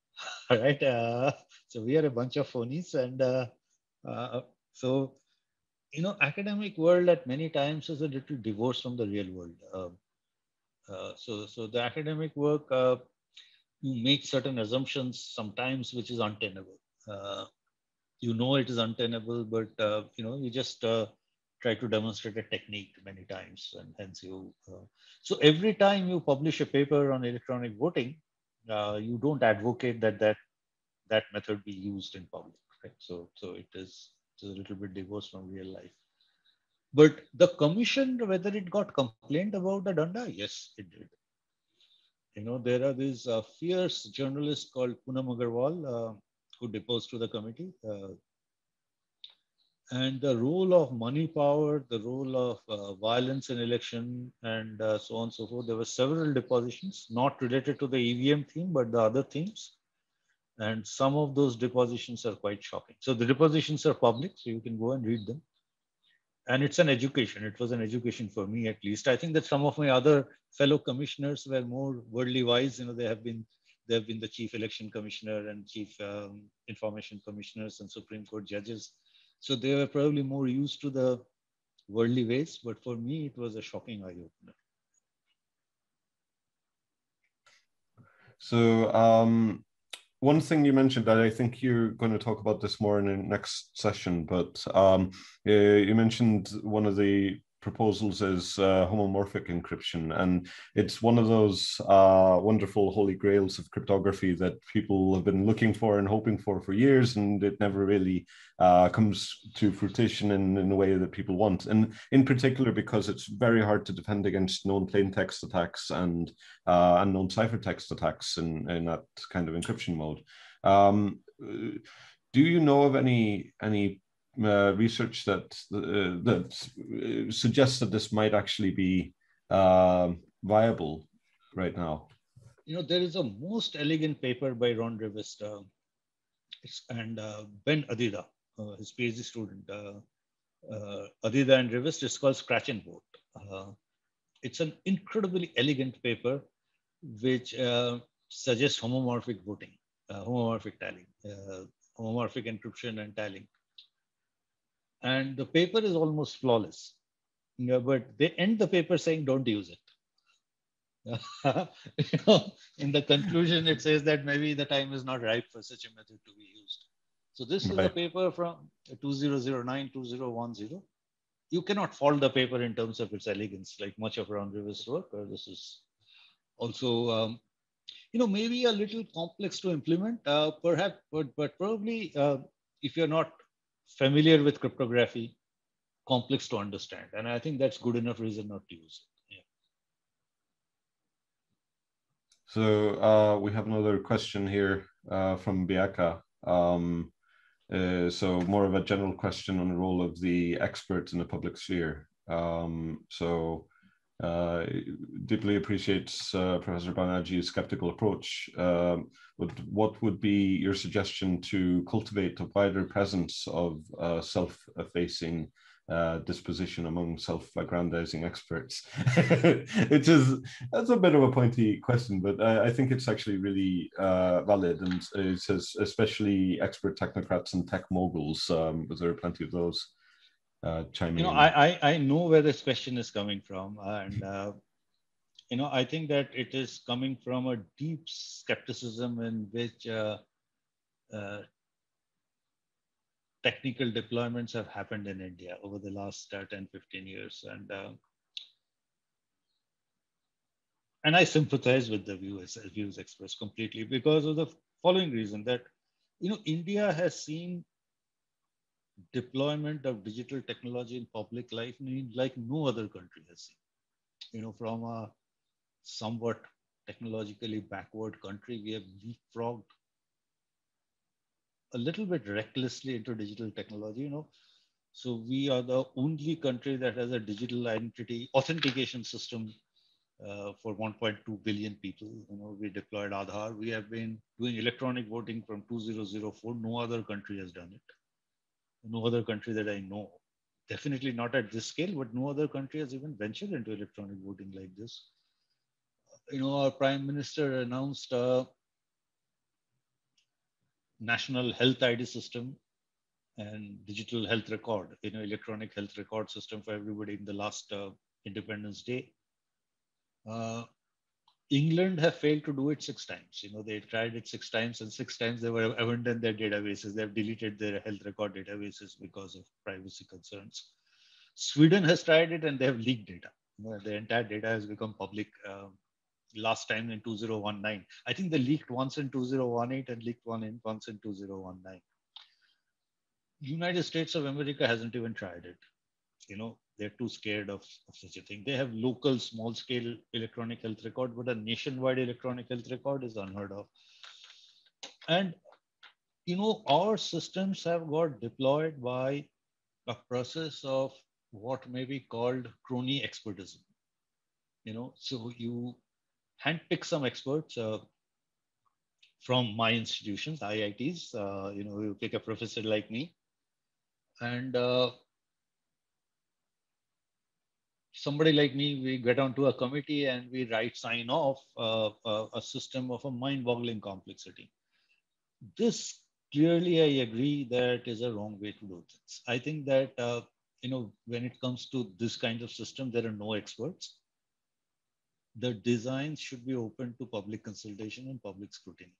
right? Uh, so we are a bunch of phonies, and uh, uh, so you know, academic world at many times is a little divorced from the real world. Uh, uh, so, so the academic work, uh, you make certain assumptions sometimes which is untenable. You know it is untenable, but uh, you know you just uh, try to demonstrate a technique many times, and hence you. Uh, so every time you publish a paper on electronic voting, uh, you don't advocate that that that method be used in public, right? So so it is a little bit divorced from real life. But the commission, whether it got complained about the danda, yes, it did. You know, there are these uh, fierce journalists called Poonam Agarwal, uh, who deposed to the committee. Uh, and the role of money power, the role of uh, violence in election, and uh, so on and so forth. There were several depositions, not related to the EVM theme, but the other themes. And some of those depositions are quite shocking. So the depositions are public, so you can go and read them. And it's an education. It was an education for me, at least. I think that some of my other fellow commissioners were more worldly wise. You know, they have been they have been the chief election commissioner and chief um, information commissioners and Supreme Court judges. So they were probably more used to the worldly ways. But for me, it was a shocking eye opener. So um, one thing you mentioned that I think you're going to talk about this more in the next session, but um, uh, you mentioned one of the proposals is uh, homomorphic encryption, and it's one of those uh, wonderful holy grails of cryptography that people have been looking for and hoping for for years, and it never really uh, comes to fruition in, in a way that people want. And in particular, because it's very hard to defend against known plain text attacks and uh, unknown ciphertext attacks in, in that kind of encryption mode. Um, do you know of any any uh, research that uh, that uh, suggests that this might actually be um viable right now? You know, there is a most elegant paper by Ron Rivest uh, and uh, Ben Adida, uh, his PhD student. Adida and Rivest is called Scratch and Vote. it's an incredibly elegant paper which suggests homomorphic voting, homomorphic tallying homomorphic encryption and tallying. And the paper is almost flawless. But they end the paper saying, don't use it. you know, in the conclusion, it says that maybe the time is not ripe for such a method to be used. So this right. is a paper from 2009, 2010. You cannot fault the paper in terms of its elegance, like much of Ron Rivest's work. Or this is also, um, you know, maybe a little complex to implement, uh, perhaps, but, but probably uh, if you're not familiar with cryptography, complex to understand. And I think that's good enough reason not to use it. So uh, we have another question here uh, from Biaka. Um, uh, so more of a general question on the role of the experts in the public sphere. Um, so uh, deeply appreciates uh, Professor Banerjee's skeptical approach. Um, but what would be your suggestion to cultivate a wider presence of uh, self-effacing uh, disposition among self-aggrandizing experts? Which is that's a bit of a pointy question, but I, I think it's actually really uh, valid, and it says especially expert technocrats and tech moguls. Um, there are plenty of those uh, chiming. You know, I, I, I know where this question is coming from, and uh, you know, I think that it is coming from a deep skepticism in which uh, uh, technical deployments have happened in India over the last uh, 10, 15 years. And, uh, and I sympathize with the views, views expressed completely because of the following reason that, you know, India has seen deployment of digital technology in public life like no other country has seen. You know, from a somewhat technologically backward country, we have leapfrogged a little bit recklessly into digital technology, you know. So we are the only country that has a digital identity authentication system uh, for 1.2 billion people. You know, we deployed Aadhaar. We have been doing electronic voting from 2004. No other country has done it. No other country that I know. Definitely not at this scale, but no other country has even ventured into electronic voting like this. You know, our prime minister announced a national health ID system and digital health record, you know, electronic health record system for everybody in the last uh, Independence Day. Uh, England have failed to do it six times. You know, they tried it six times and six times they were abandoned their databases. They've deleted their health record databases because of privacy concerns. Sweden has tried it and they have leaked data. You know, the entire data has become public um, last time in 2019. I think they leaked once in 2018 and leaked one in once in 2019. United States of America hasn't even tried it. You know, they're too scared of, of such a thing. They have local small scale electronic health record, but a nationwide electronic health record is unheard of. And, you know, our systems have got deployed by a process of what may be called crony expertism. You know, so you handpick some experts uh, from my institutions, IITs. Uh, you know, you pick a professor like me, and uh, somebody like me, we get onto a committee and we write sign off uh, uh, a system of a mind-boggling complexity. This clearly, I agree that is a wrong way to do things. I think that uh, you know when it comes to this kind of system, there are no experts the designs should be open to public consultation and public scrutiny.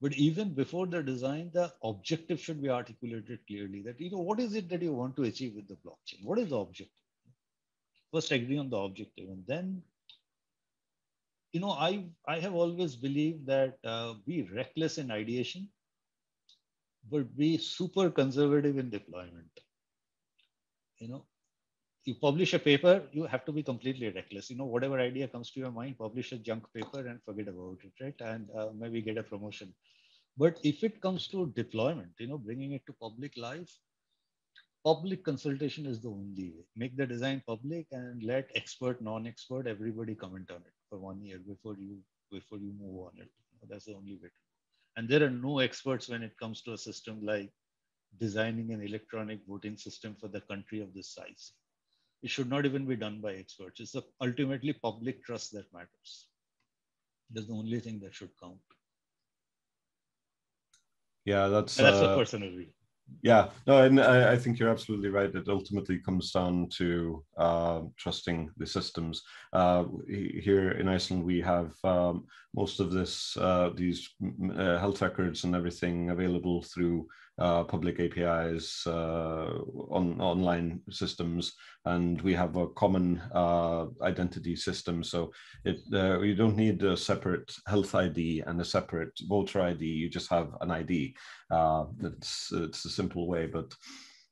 But even before the design, the objective should be articulated clearly that, you know, what is it that you want to achieve with the blockchain? What is the objective? First agree on the objective and then, you know, I, I have always believed that uh, be reckless in ideation, but be super conservative in deployment. You know, you publish a paper, you have to be completely reckless. You know, whatever idea comes to your mind, publish a junk paper and forget about it, right? And uh, maybe get a promotion. But if it comes to deployment, you know, bringing it to public life, public consultation is the only way. Make the design public and let expert, non-expert, everybody comment on it for one year before you before you move on it. That's the only way. And there are no experts when it comes to a system like designing an electronic voting system for the country of this size it should not even be done by experts. It's the ultimately public trust that matters. That's the only thing that should count. Yeah, that's that's uh, a personal view. Yeah, no, and I, I, think you're absolutely right. It ultimately comes down to uh, trusting the systems. Uh, here in Iceland, we have um, most of this, uh, these uh, health records and everything available through uh, public APIs, uh, on online systems, and we have a common uh, identity system. So it uh, you don't need a separate health ID and a separate voter ID. You just have an ID. Uh, it's it's a simple way, but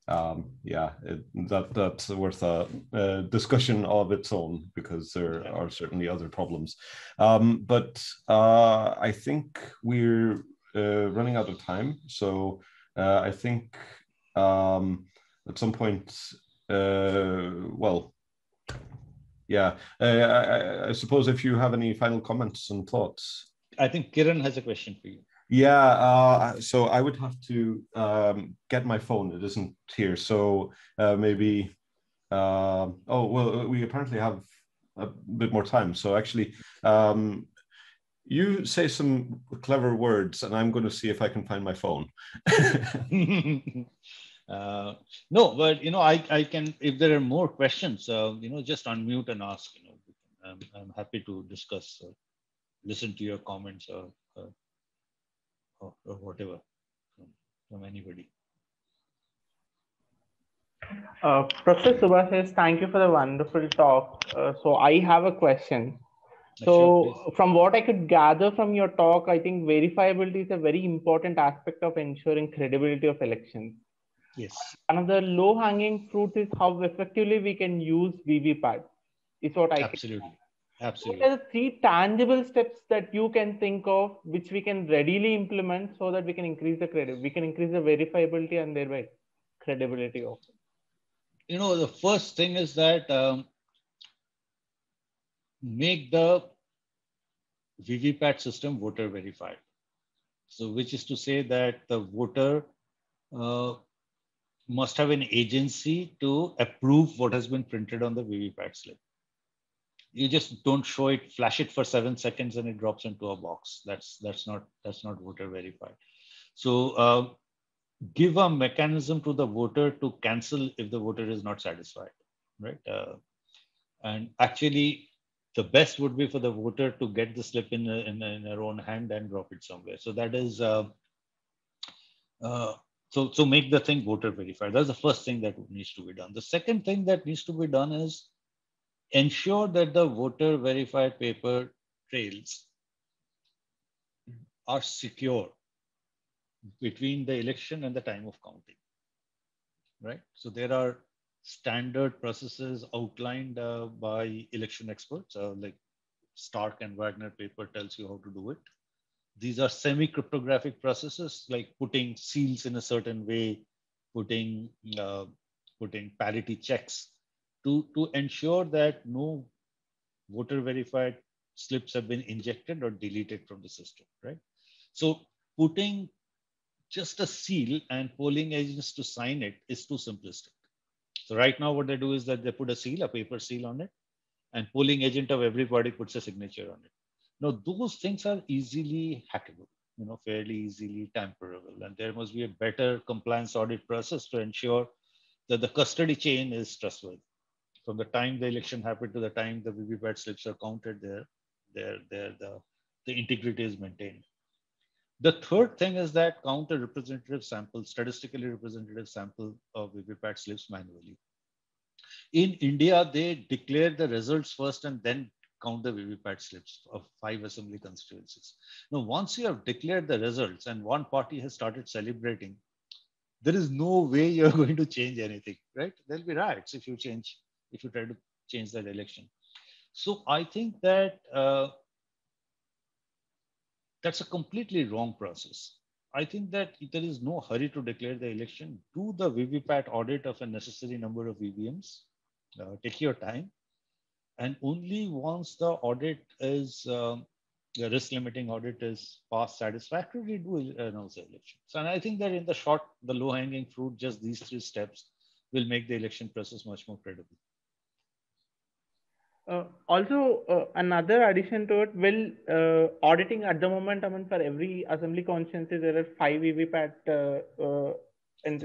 um, yeah, it, that that's worth a, a, discussion of its own because there are certainly other problems. Um, but uh, I think we're uh, running out of time, so uh, I think um, at some point, uh, well, yeah, uh, I, I, suppose if you have any final comments and thoughts. I think Kiran has a question for you. Yeah, uh, so I would have to um, get my phone. It isn't here, so uh, maybe. Oh well, we apparently have a bit more time. So actually, um, you say some clever words and i'm going to see if i can find my phone uh, no but you know I, I can if there are more questions uh, you know just unmute and ask you know i'm, I'm happy to discuss uh, listen to your comments or, or, or whatever from, from anybody uh, Professor Subhash, thank you for the wonderful talk. Uh, so I have a question. So, from what I could gather from your talk, I think verifiability is a very important aspect of ensuring credibility of elections. Yes. Another low hanging fruit is how effectively we can use VVPAT, is what I Absolutely. Can. Absolutely. What are the three tangible steps that you can think of which we can readily implement so that we can increase the credit, we can increase the verifiability and thereby credibility of? You know, the first thing is that um, make the VVPAT system voter verified. So, which is to say that the voter uh, must have an agency to approve what has been printed on the VVPAT slip. You just don't show it, flash it for seven seconds, and it drops into a box. That's that's not that's not voter verified. So, uh, give a mechanism to the voter to cancel if the voter is not satisfied, right? Uh, and actually the best would be for the voter to get the slip in, in, in their own hand and drop it somewhere. So that is, uh, uh, so, so make the thing voter verified. That's the first thing that needs to be done. The second thing that needs to be done is ensure that the voter verified paper trails are secure between the election and the time of counting, right? So there are standard processes outlined uh, by election experts, uh, like Stark and Wagner paper tells you how to do it. These are semi-cryptographic processes, like putting seals in a certain way, putting uh, putting parity checks to, to ensure that no voter verified slips have been injected or deleted from the system, right? So putting just a seal and polling agents to sign it is too simplistic. So right now what they do is that they put a seal, a paper seal on it, and polling agent of everybody puts a signature on it. Now those things are easily hackable, you know, fairly easily tamperable. And there must be a better compliance audit process to ensure that the custody chain is trustworthy. From the time the election happened to the time the VVPAT slips are counted there, there, there, the, the integrity is maintained. The third thing is that count a representative sample, statistically representative sample of VVPAT slips manually. In India, they declare the results first and then count the VVPAT slips of five assembly constituencies. Now, once you have declared the results and one party has started celebrating, there is no way you're going to change anything, right? There'll be riots if you change, if you try to change that election. So I think that uh, that's a completely wrong process. I think that there is no hurry to declare the election. Do the VVPAT audit of a necessary number of VVMs. Uh, take your time. And only once the audit is, um, the risk limiting audit is passed satisfactorily, do announce the elections. And I think that in the short, the low hanging fruit, just these three steps will make the election process much more credible. Uh, also, uh, another addition to it, will uh, auditing at the moment, I mean, for every assembly constituency, there are five EVPAT. Uh, uh,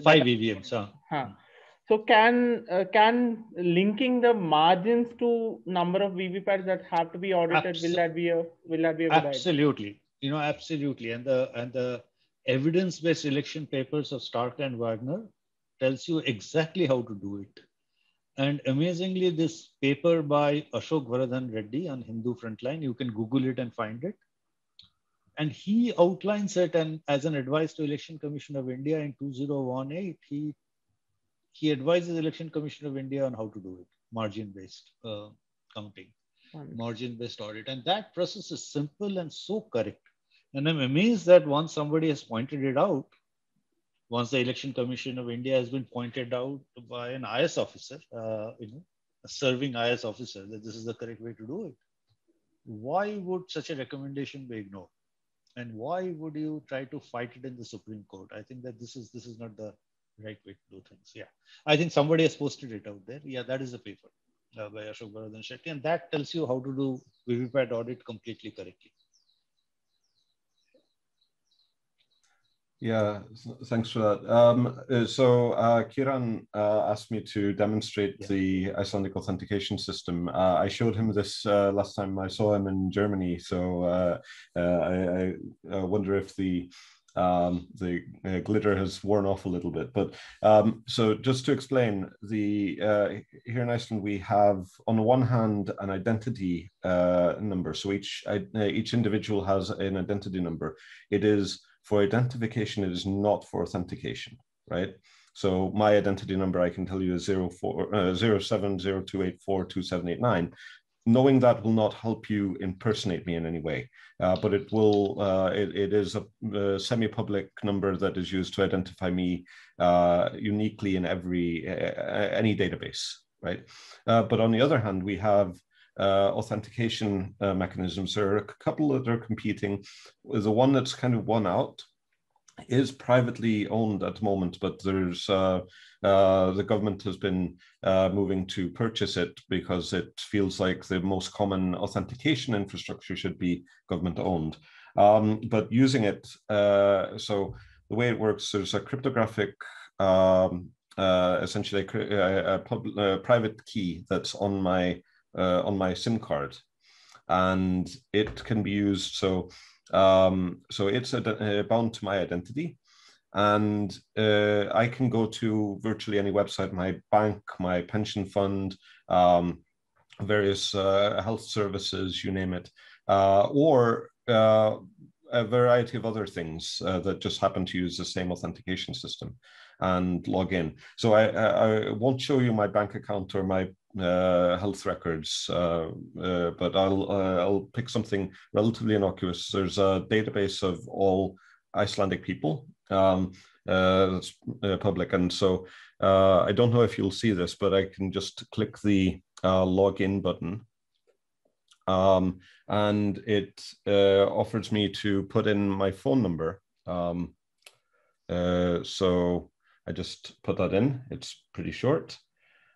five EVMs. Huh? Huh. So can uh, can linking the margins to number of VVPATs that have to be audited, Absol will that be a will that be a absolutely? Idea? You know, absolutely. And the and the evidence-based election papers of Stark and Wagner tells you exactly how to do it. And amazingly, this paper by Ashok Vardhan Reddy on Hindu Frontline, you can Google it and find it. And he outlines it and as an advice to Election Commission of India in 2018, he, he advises Election Commission of India on how to do it, margin-based uh, counting, margin-based audit. And that process is simple and so correct. And I'm amazed that once somebody has pointed it out, once the Election Commission of India has been pointed out by an IS officer, uh, you know, a serving IS officer, that this is the correct way to do it, why would such a recommendation be ignored? And why would you try to fight it in the Supreme Court? I think that this is this is not the right way to do things. Yeah, I think somebody has posted it out there. Yeah, that is the paper uh, by Ashok Vardhan Shetty, and that tells you how to do VVPAT audit completely correctly. Yeah, thanks for that. Um, uh, so uh, Kiran uh, asked me to demonstrate yeah. the Icelandic authentication system. Uh, I showed him this uh, last time I saw him in Germany. So uh, I, I, wonder if the um, the glitter has worn off a little bit. But um, so just to explain, the here in Iceland we have on the one hand an identity number. So each each individual has an identity number. It is for identification, it is not for authentication, right? So my identity number, I can tell you is 04, uh, 0702842789. Knowing that will not help you impersonate me in any way, uh, but it will. Uh, it, it is a, a, semi-public number that is used to identify me uh, uniquely in every any database, right? Uh, but on the other hand, we have uh, authentication uh, mechanisms. There are a couple that are competing. The one that's kind of won out is privately owned at the moment, but there's uh, uh, the government has been uh, moving to purchase it because it feels like the most common authentication infrastructure should be government owned. Um, but using it, uh, so the way it works, there's a cryptographic um, uh, essentially a, a, pub, a, private key that's on my uh, on my SIM card, and it can be used. So um, so it's uh, bound to my identity, and uh, I can go to virtually any website, my bank, my pension fund, um, various uh, health services, you name it, uh, or uh, a variety of other things that just happen to use the same authentication system and log in. So I, I, won't show you my bank account or my uh, health records, uh, uh, but I'll uh, I'll pick something relatively innocuous. There's a database of all Icelandic people um, uh, that's uh, public, and so I don't know if you'll see this, but I can just click the login button. Um, and it offers me to put in my phone number. Um, so I just put that in. It's pretty short.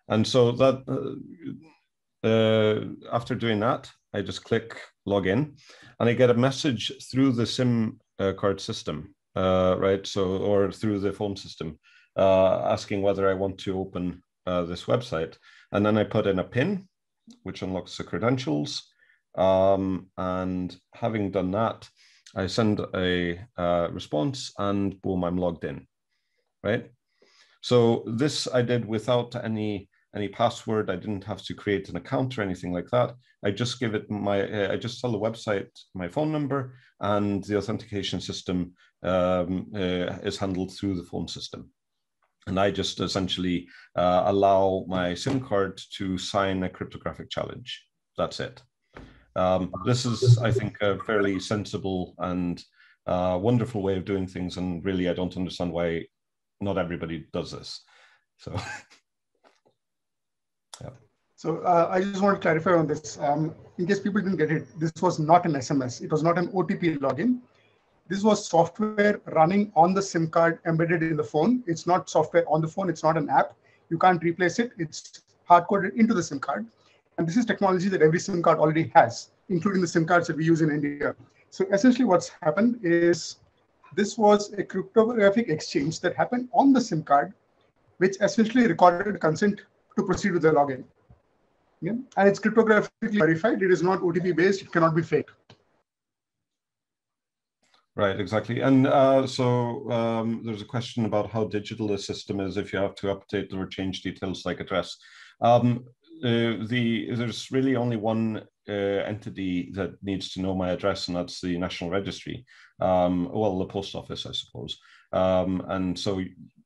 And so that uh, uh, after doing that, I just click login and I get a message through the SIM uh, card system, uh, right? So, or through the phone system, uh, asking whether I want to open uh, this website. And then I put in a PIN, which unlocks the credentials. Um, and having done that, I send a response and boom, I'm logged in, right? So this I did without any any password. I didn't have to create an account or anything like that. I just give it my, uh, I just tell the website my phone number and the authentication system um, uh, is handled through the phone system. And I just essentially uh, allow my SIM card to sign a cryptographic challenge. That's it. Um, this is, I think, a fairly sensible and uh, wonderful way of doing things. And really, I don't understand why not everybody does this. So, So uh, I just want to clarify on this. Um, in case people didn't get it, this was not an SMS. It was not an OTP login. This was software running on the SIM card embedded in the phone. It's not software on the phone. It's not an app. You can't replace it. It's hard coded into the SIM card. And this is technology that every SIM card already has, including the SIM cards that we use in India. So essentially what's happened is this was a cryptographic exchange that happened on the SIM card, which essentially recorded consent to proceed with the login. Yeah? And it's cryptographically verified. It is not OTP based. It cannot be fake. Right, exactly. And uh, so um, there's a question about how digital the system is if you have to update or change details like address. Um, uh, the there's really only one uh, entity that needs to know my address, and that's the National Registry. Um, well, the post office, I suppose. Um, and so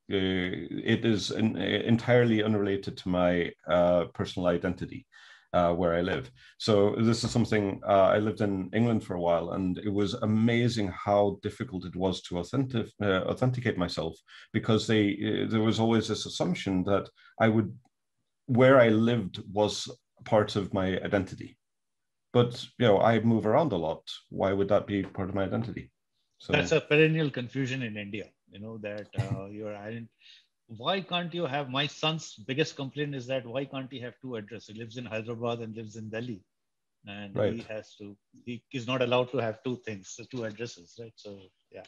it is in, entirely unrelated to my uh, personal identity uh, where I live. So this is something uh, I lived in England for a while, and it was amazing how difficult it was to authentic, uh, authenticate myself because they uh, there was always this assumption that I would where I lived was part of my identity. But you know, I move around a lot. Why would that be part of my identity? So that's a perennial confusion in India. You know that uh, your identity why can't you have my son's biggest complaint is that why can't he have two addresses? He lives in Hyderabad and lives in Delhi. And right. he has to, he is not allowed to have two things, two addresses, right? So, yeah.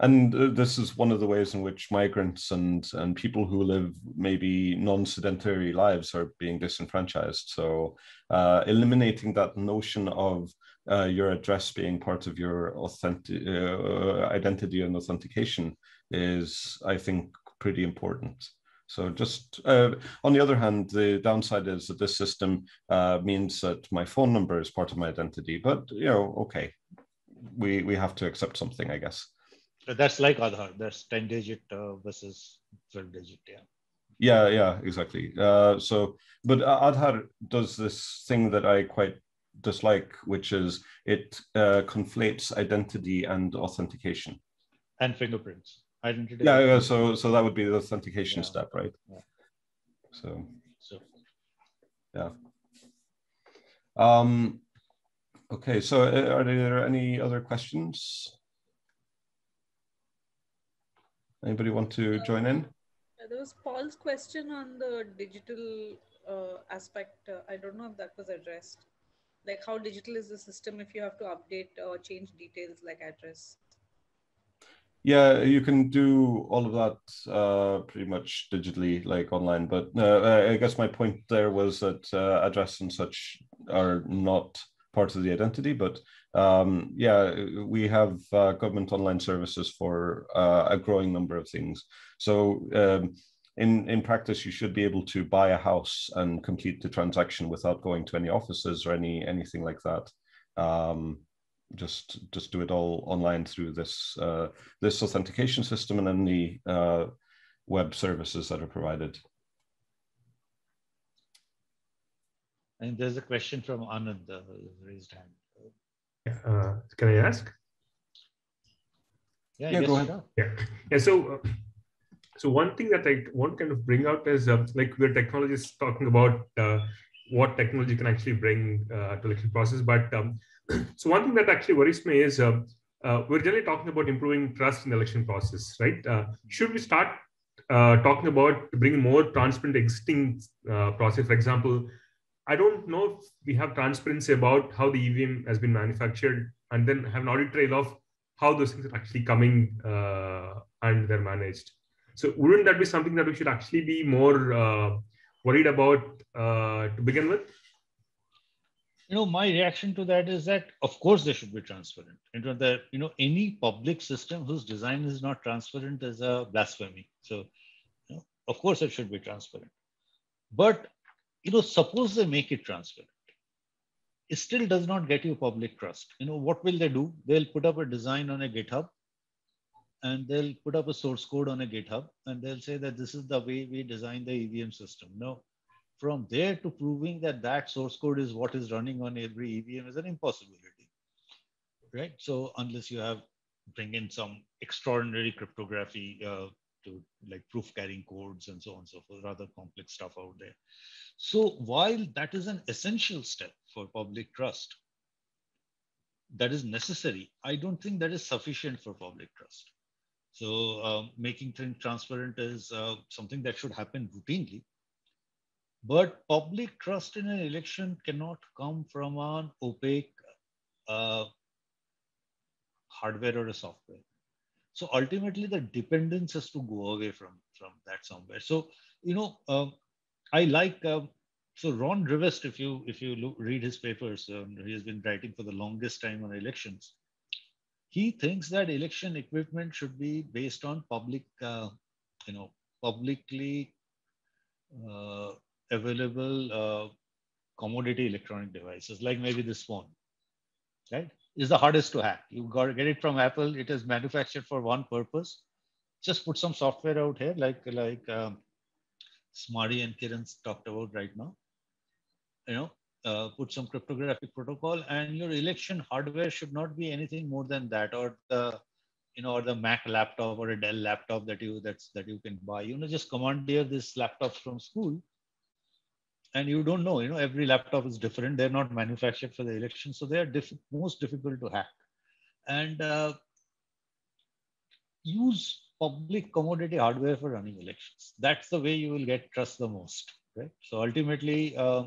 And uh, this is one of the ways in which migrants and, and people who live maybe non sedentary lives are being disenfranchised. So, uh, eliminating that notion of uh, your address being part of your authentic uh, identity and authentication is, I think, pretty important. So just uh, on the other hand, the downside is that this system uh, means that my phone number is part of my identity. But you know, okay, we we have to accept something, I guess. So that's like Aadhaar. That's ten digit uh, versus twelve digit. Yeah. Yeah, yeah, exactly. Uh, so, but Aadhaar does this thing that I quite dislike, which is it uh, conflates identity and authentication. And fingerprints identity. Yeah, yeah. So so that would be the authentication yeah. step, right? Yeah. So. So. Yeah. Um. Okay. So uh, are there any other questions? Anybody want to join in? Uh, there was Paul's question on the digital uh, aspect. Uh, I don't know if that was addressed. Like how digital is the system if you have to update or change details like address? Yeah, you can do all of that uh, pretty much digitally, like online. But uh, I guess my point there was that uh, address and such are not part of the identity. But um, yeah, we have uh, government online services for uh, a growing number of things. So um, in in practice, you should be able to buy a house and complete the transaction without going to any offices or any anything like that. Um, just just do it all online through this uh, this authentication system and then the uh, web services that are provided. And there's a question from Anand, uh, raised hand. Uh, can I ask? Yeah, yeah go ahead. Yeah, yeah. So, uh, so one thing that I want to kind of bring out is uh, like we're technologists talking about uh, what technology can actually bring uh, to election process, but um, so one thing that actually worries me is uh, uh, we're generally talking about improving trust in the election process, right? Uh, should we start uh, talking about bringing more transparent existing process? For example, I don't know if we have transparency about how the EVM has been manufactured and then have an audit trail of how those things are actually coming and they're managed. So wouldn't that be something that we should actually be more uh, worried about uh, to begin with? you know my reaction to that is that of course they should be transparent. Into that you know any public system whose design is not transparent is a blasphemy. So you know, of course it should be transparent. But you know suppose they make it transparent. It still does not get you public trust. You know what will they do? They'll put up a design on a github and they'll put up a source code on a github and they'll say that this is the way we design the evm system no from there to proving that that source code is what is running on every EVM is an impossibility, right? So unless you have bring in some extraordinary cryptography uh, to like proof carrying codes and so on and so forth, rather complex stuff out there. So while that is an essential step for public trust, that is necessary. I don't think that is sufficient for public trust. So um, making things transparent is uh, something that should happen routinely But public trust in an election cannot come from an opaque uh, hardware or a software. So ultimately, the dependence has to go away from, from that somewhere. So, you know, um, I like, uh, so Ron Rivest, if you if you look, read his papers, um, he has been writing for the longest time on elections. He thinks that election equipment should be based on public, uh, you know, publicly uh, available uh, commodity electronic devices, like maybe this phone, right? Is the hardest to hack. You got to get it from Apple. It is manufactured for one purpose. Just put some software out here, like like um, Smári and Kiran talked about right now. You know, uh, put some cryptographic protocol, and your election hardware should not be anything more than that, or the you know, or the Mac laptop or a Dell laptop that you that's that you can buy. You know, just commandeer this laptops from school and you don't know you know every laptop is different. They're not manufactured for the election so they are diff most difficult to hack. And uh, use public commodity hardware for running elections. That's the way you will get trust the most right? So ultimately uh,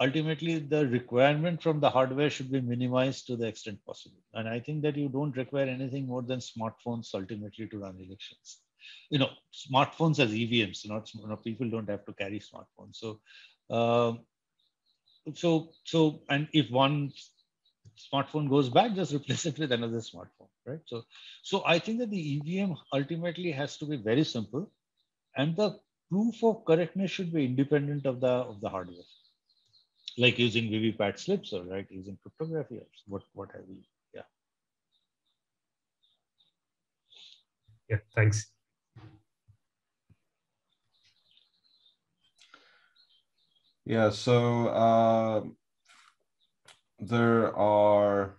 ultimately the requirement from the hardware should be minimized to the extent possible and i think that you don't require anything more than smartphones ultimately to run elections you know, smartphones as EVMs, not you know, people don't have to carry smartphones. So, uh, so, so, and if one smartphone goes bad, just replace it with another smartphone, right? So, so I think that the EVM ultimately has to be very simple, and the proof of correctness should be independent of the of the hardware, like using VVPAT slips or right using cryptography or what what have you. Yeah. Yeah. Thanks. Yeah, so uh, there are,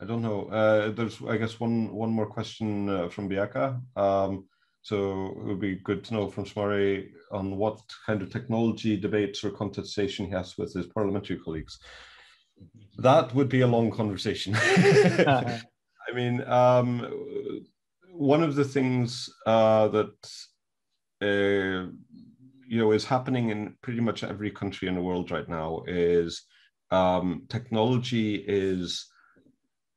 I don't know, uh, there's, I guess, one one more question uh, from Biaka. Um, so it would be good to know from Smári on what kind of technology debates or contestation he has with his parliamentary colleagues. That would be a long conversation. I mean, um, one of the things uh, that uh, you know is happening in pretty much every country in the world right now is um, technology is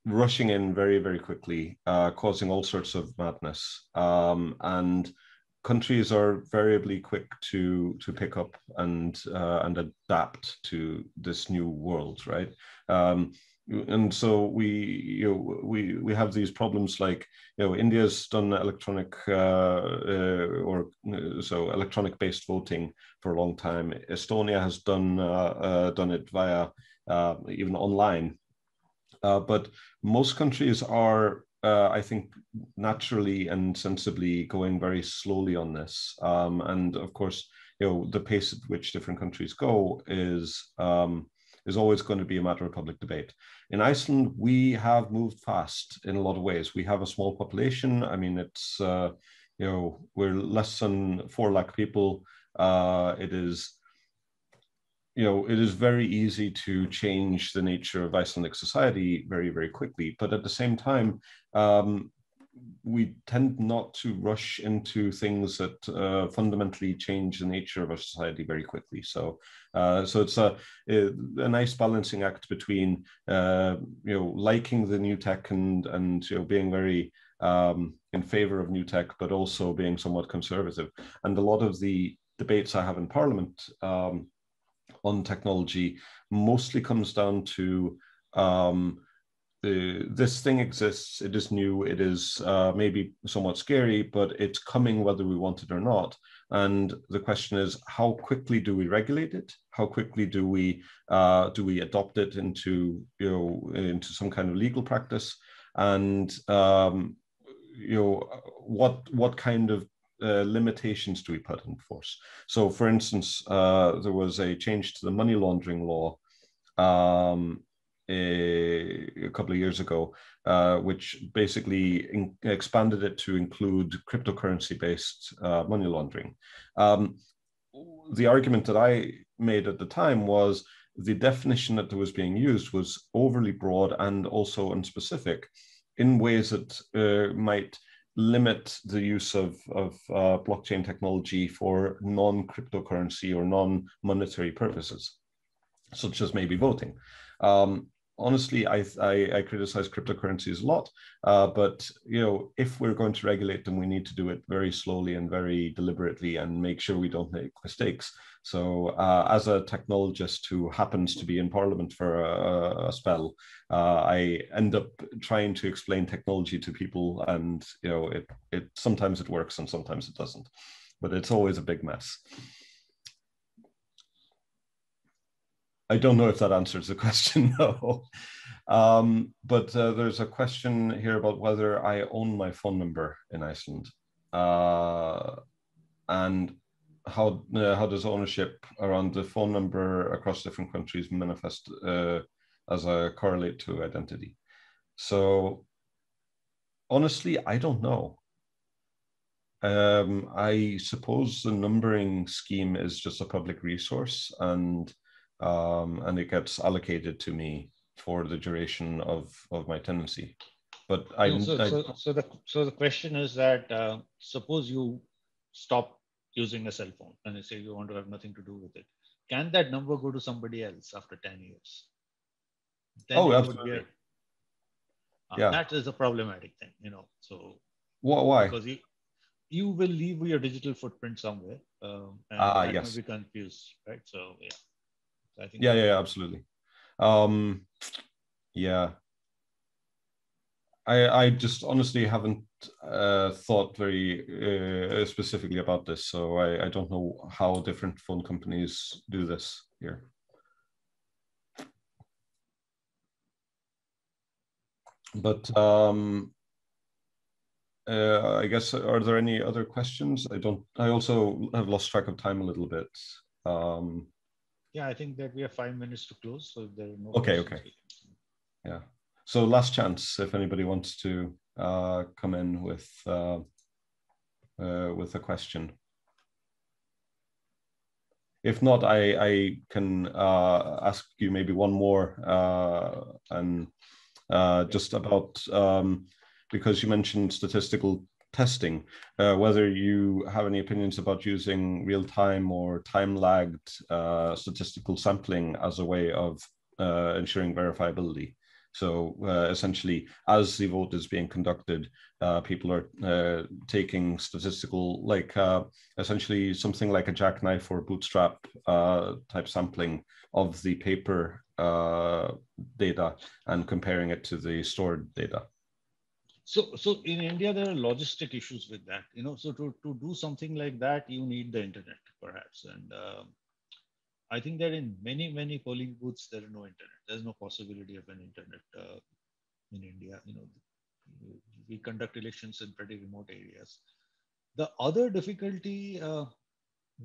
rushing in very very quickly, uh, causing all sorts of madness, um, and countries are variably quick to to pick up and uh, and adapt to this new world, right? Um, and so we you know we we have these problems like you know india's done electronic uh, uh, or uh, so electronic based voting for a long time. Estonia has done uh, uh done it via uh, even online but most countries are i think naturally and sensibly going very slowly on this um, and of course you know the pace at which different countries go is um, is always going to be a matter of public debate. In Iceland, we have moved fast in a lot of ways. We have a small population. I mean, it's, uh, you know, we're less than 4 lakh people. Uh, it is, you know, it is very easy to change the nature of Icelandic society very, very quickly. But at the same time, um, we tend not to rush into things that uh, fundamentally change the nature of our society very quickly. So, uh, so it's a, a nice balancing act between uh, you know liking the new tech and and you know being very um, in favor of new tech, but also being somewhat conservative. And a lot of the debates I have in Parliament um, on technology mostly comes down to um, the this thing exists it is new it is uh, maybe somewhat scary but it's coming whether we want it or not. And the question is how quickly do we regulate it? How quickly do we uh, do we adopt it into you know into some kind of legal practice? And um, you know what what kind of uh, limitations do we put in force so for instance uh, there was a change to the money laundering law um, a couple of years ago, uh, which basically in, expanded it to include cryptocurrency-based uh, money laundering. Um, the argument that I made at the time was the definition that was being used was overly broad and also unspecific in ways that uh, might limit the use of, of uh, blockchain technology for non-cryptocurrency or non-monetary purposes, such as maybe voting. Um, honestly, I, I, I, criticize cryptocurrencies a lot, uh, but you know, if we're going to regulate them, we need to do it very slowly and very deliberately and make sure we don't make mistakes. So, uh, as a technologist who happens to be in Parliament for a, a spell, uh, I end up trying to explain technology to people, and you know, it it sometimes it works and sometimes it doesn't, but it's always a big mess. I don't know if that answers the question, no. Um, but uh, there's a question here about whether I own my phone number in Iceland. Uh, and how uh, how does ownership around the phone number across different countries manifest uh, as a correlate to identity? So honestly, I don't know. Um, I suppose the numbering scheme is just a public resource and um, and it gets allocated to me for the duration of, of my tenancy. But I, so, I, so, so, the so the question is that uh, suppose you stop using a cell phone and you say you want to have nothing to do with it, can that number go to somebody else after ten years? Then oh, absolutely. uh, yeah, that is a problematic thing, you know. So why? Because you, you will leave your digital footprint somewhere, um, and ah, that yes. may be confused, right? So yeah. I think. Yeah, yeah, yeah absolutely. Um, yeah. I I just honestly haven't uh, thought very uh, specifically about this, so I I don't know how different phone companies do this here. But um, uh, I guess are there any other questions? I don't. I also have lost track of time a little bit. Um, yeah, I think that we have five minutes to close. So there are no. Okay. Okay. Yeah. So last chance, if anybody wants to uh, come in with uh, uh, with a question. If not, I I can uh, ask you maybe one more uh, and uh, just about um, because you mentioned statistical testing, uh, whether you have any opinions about using real time or time lagged uh, statistical sampling as a way of uh, ensuring verifiability. So uh, essentially, as the vote is being conducted, uh, people are uh, taking statistical, like essentially something like a jackknife or bootstrap type sampling of the paper data and comparing it to the stored data. So, so in India, there are logistic issues with that. You know, so to, to do something like that, you need the internet, perhaps. And uh, I think that in many, many polling booths, there is no internet. There's no possibility of an internet uh, in India. You know, we conduct elections in pretty remote areas. The other difficulty uh,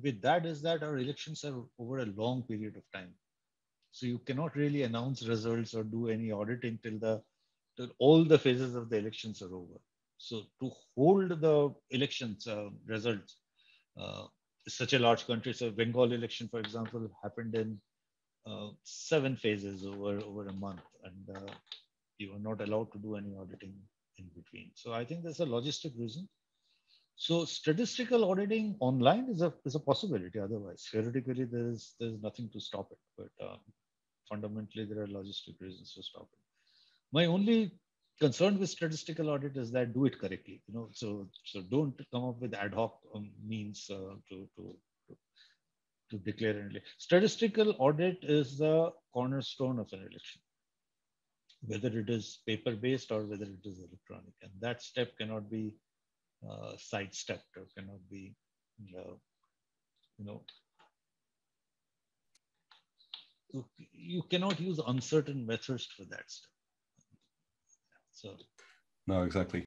with that is that our elections are over a long period of time. So you cannot really announce results or do any auditing till the all the phases of the elections are over. So to hold the elections uh, results, uh, such a large country, so Bengal election, for example, happened in uh, seven phases over, over a month, and uh, you were not allowed to do any auditing in between. So I think there's a logistic reason. So statistical auditing online is a is a possibility. Otherwise, theoretically, there's there's nothing to stop it. But um, fundamentally, there are logistic reasons to stop it. My only concern with statistical audit is that do it correctly. You know, so so don't come up with ad hoc um, means uh, to, to to declare an election. Statistical audit is the cornerstone of an election, whether it is paper-based or whether it is electronic, and that step cannot be uh, sidestepped or cannot be, uh, you know, you cannot use uncertain methods for that step. So no, exactly.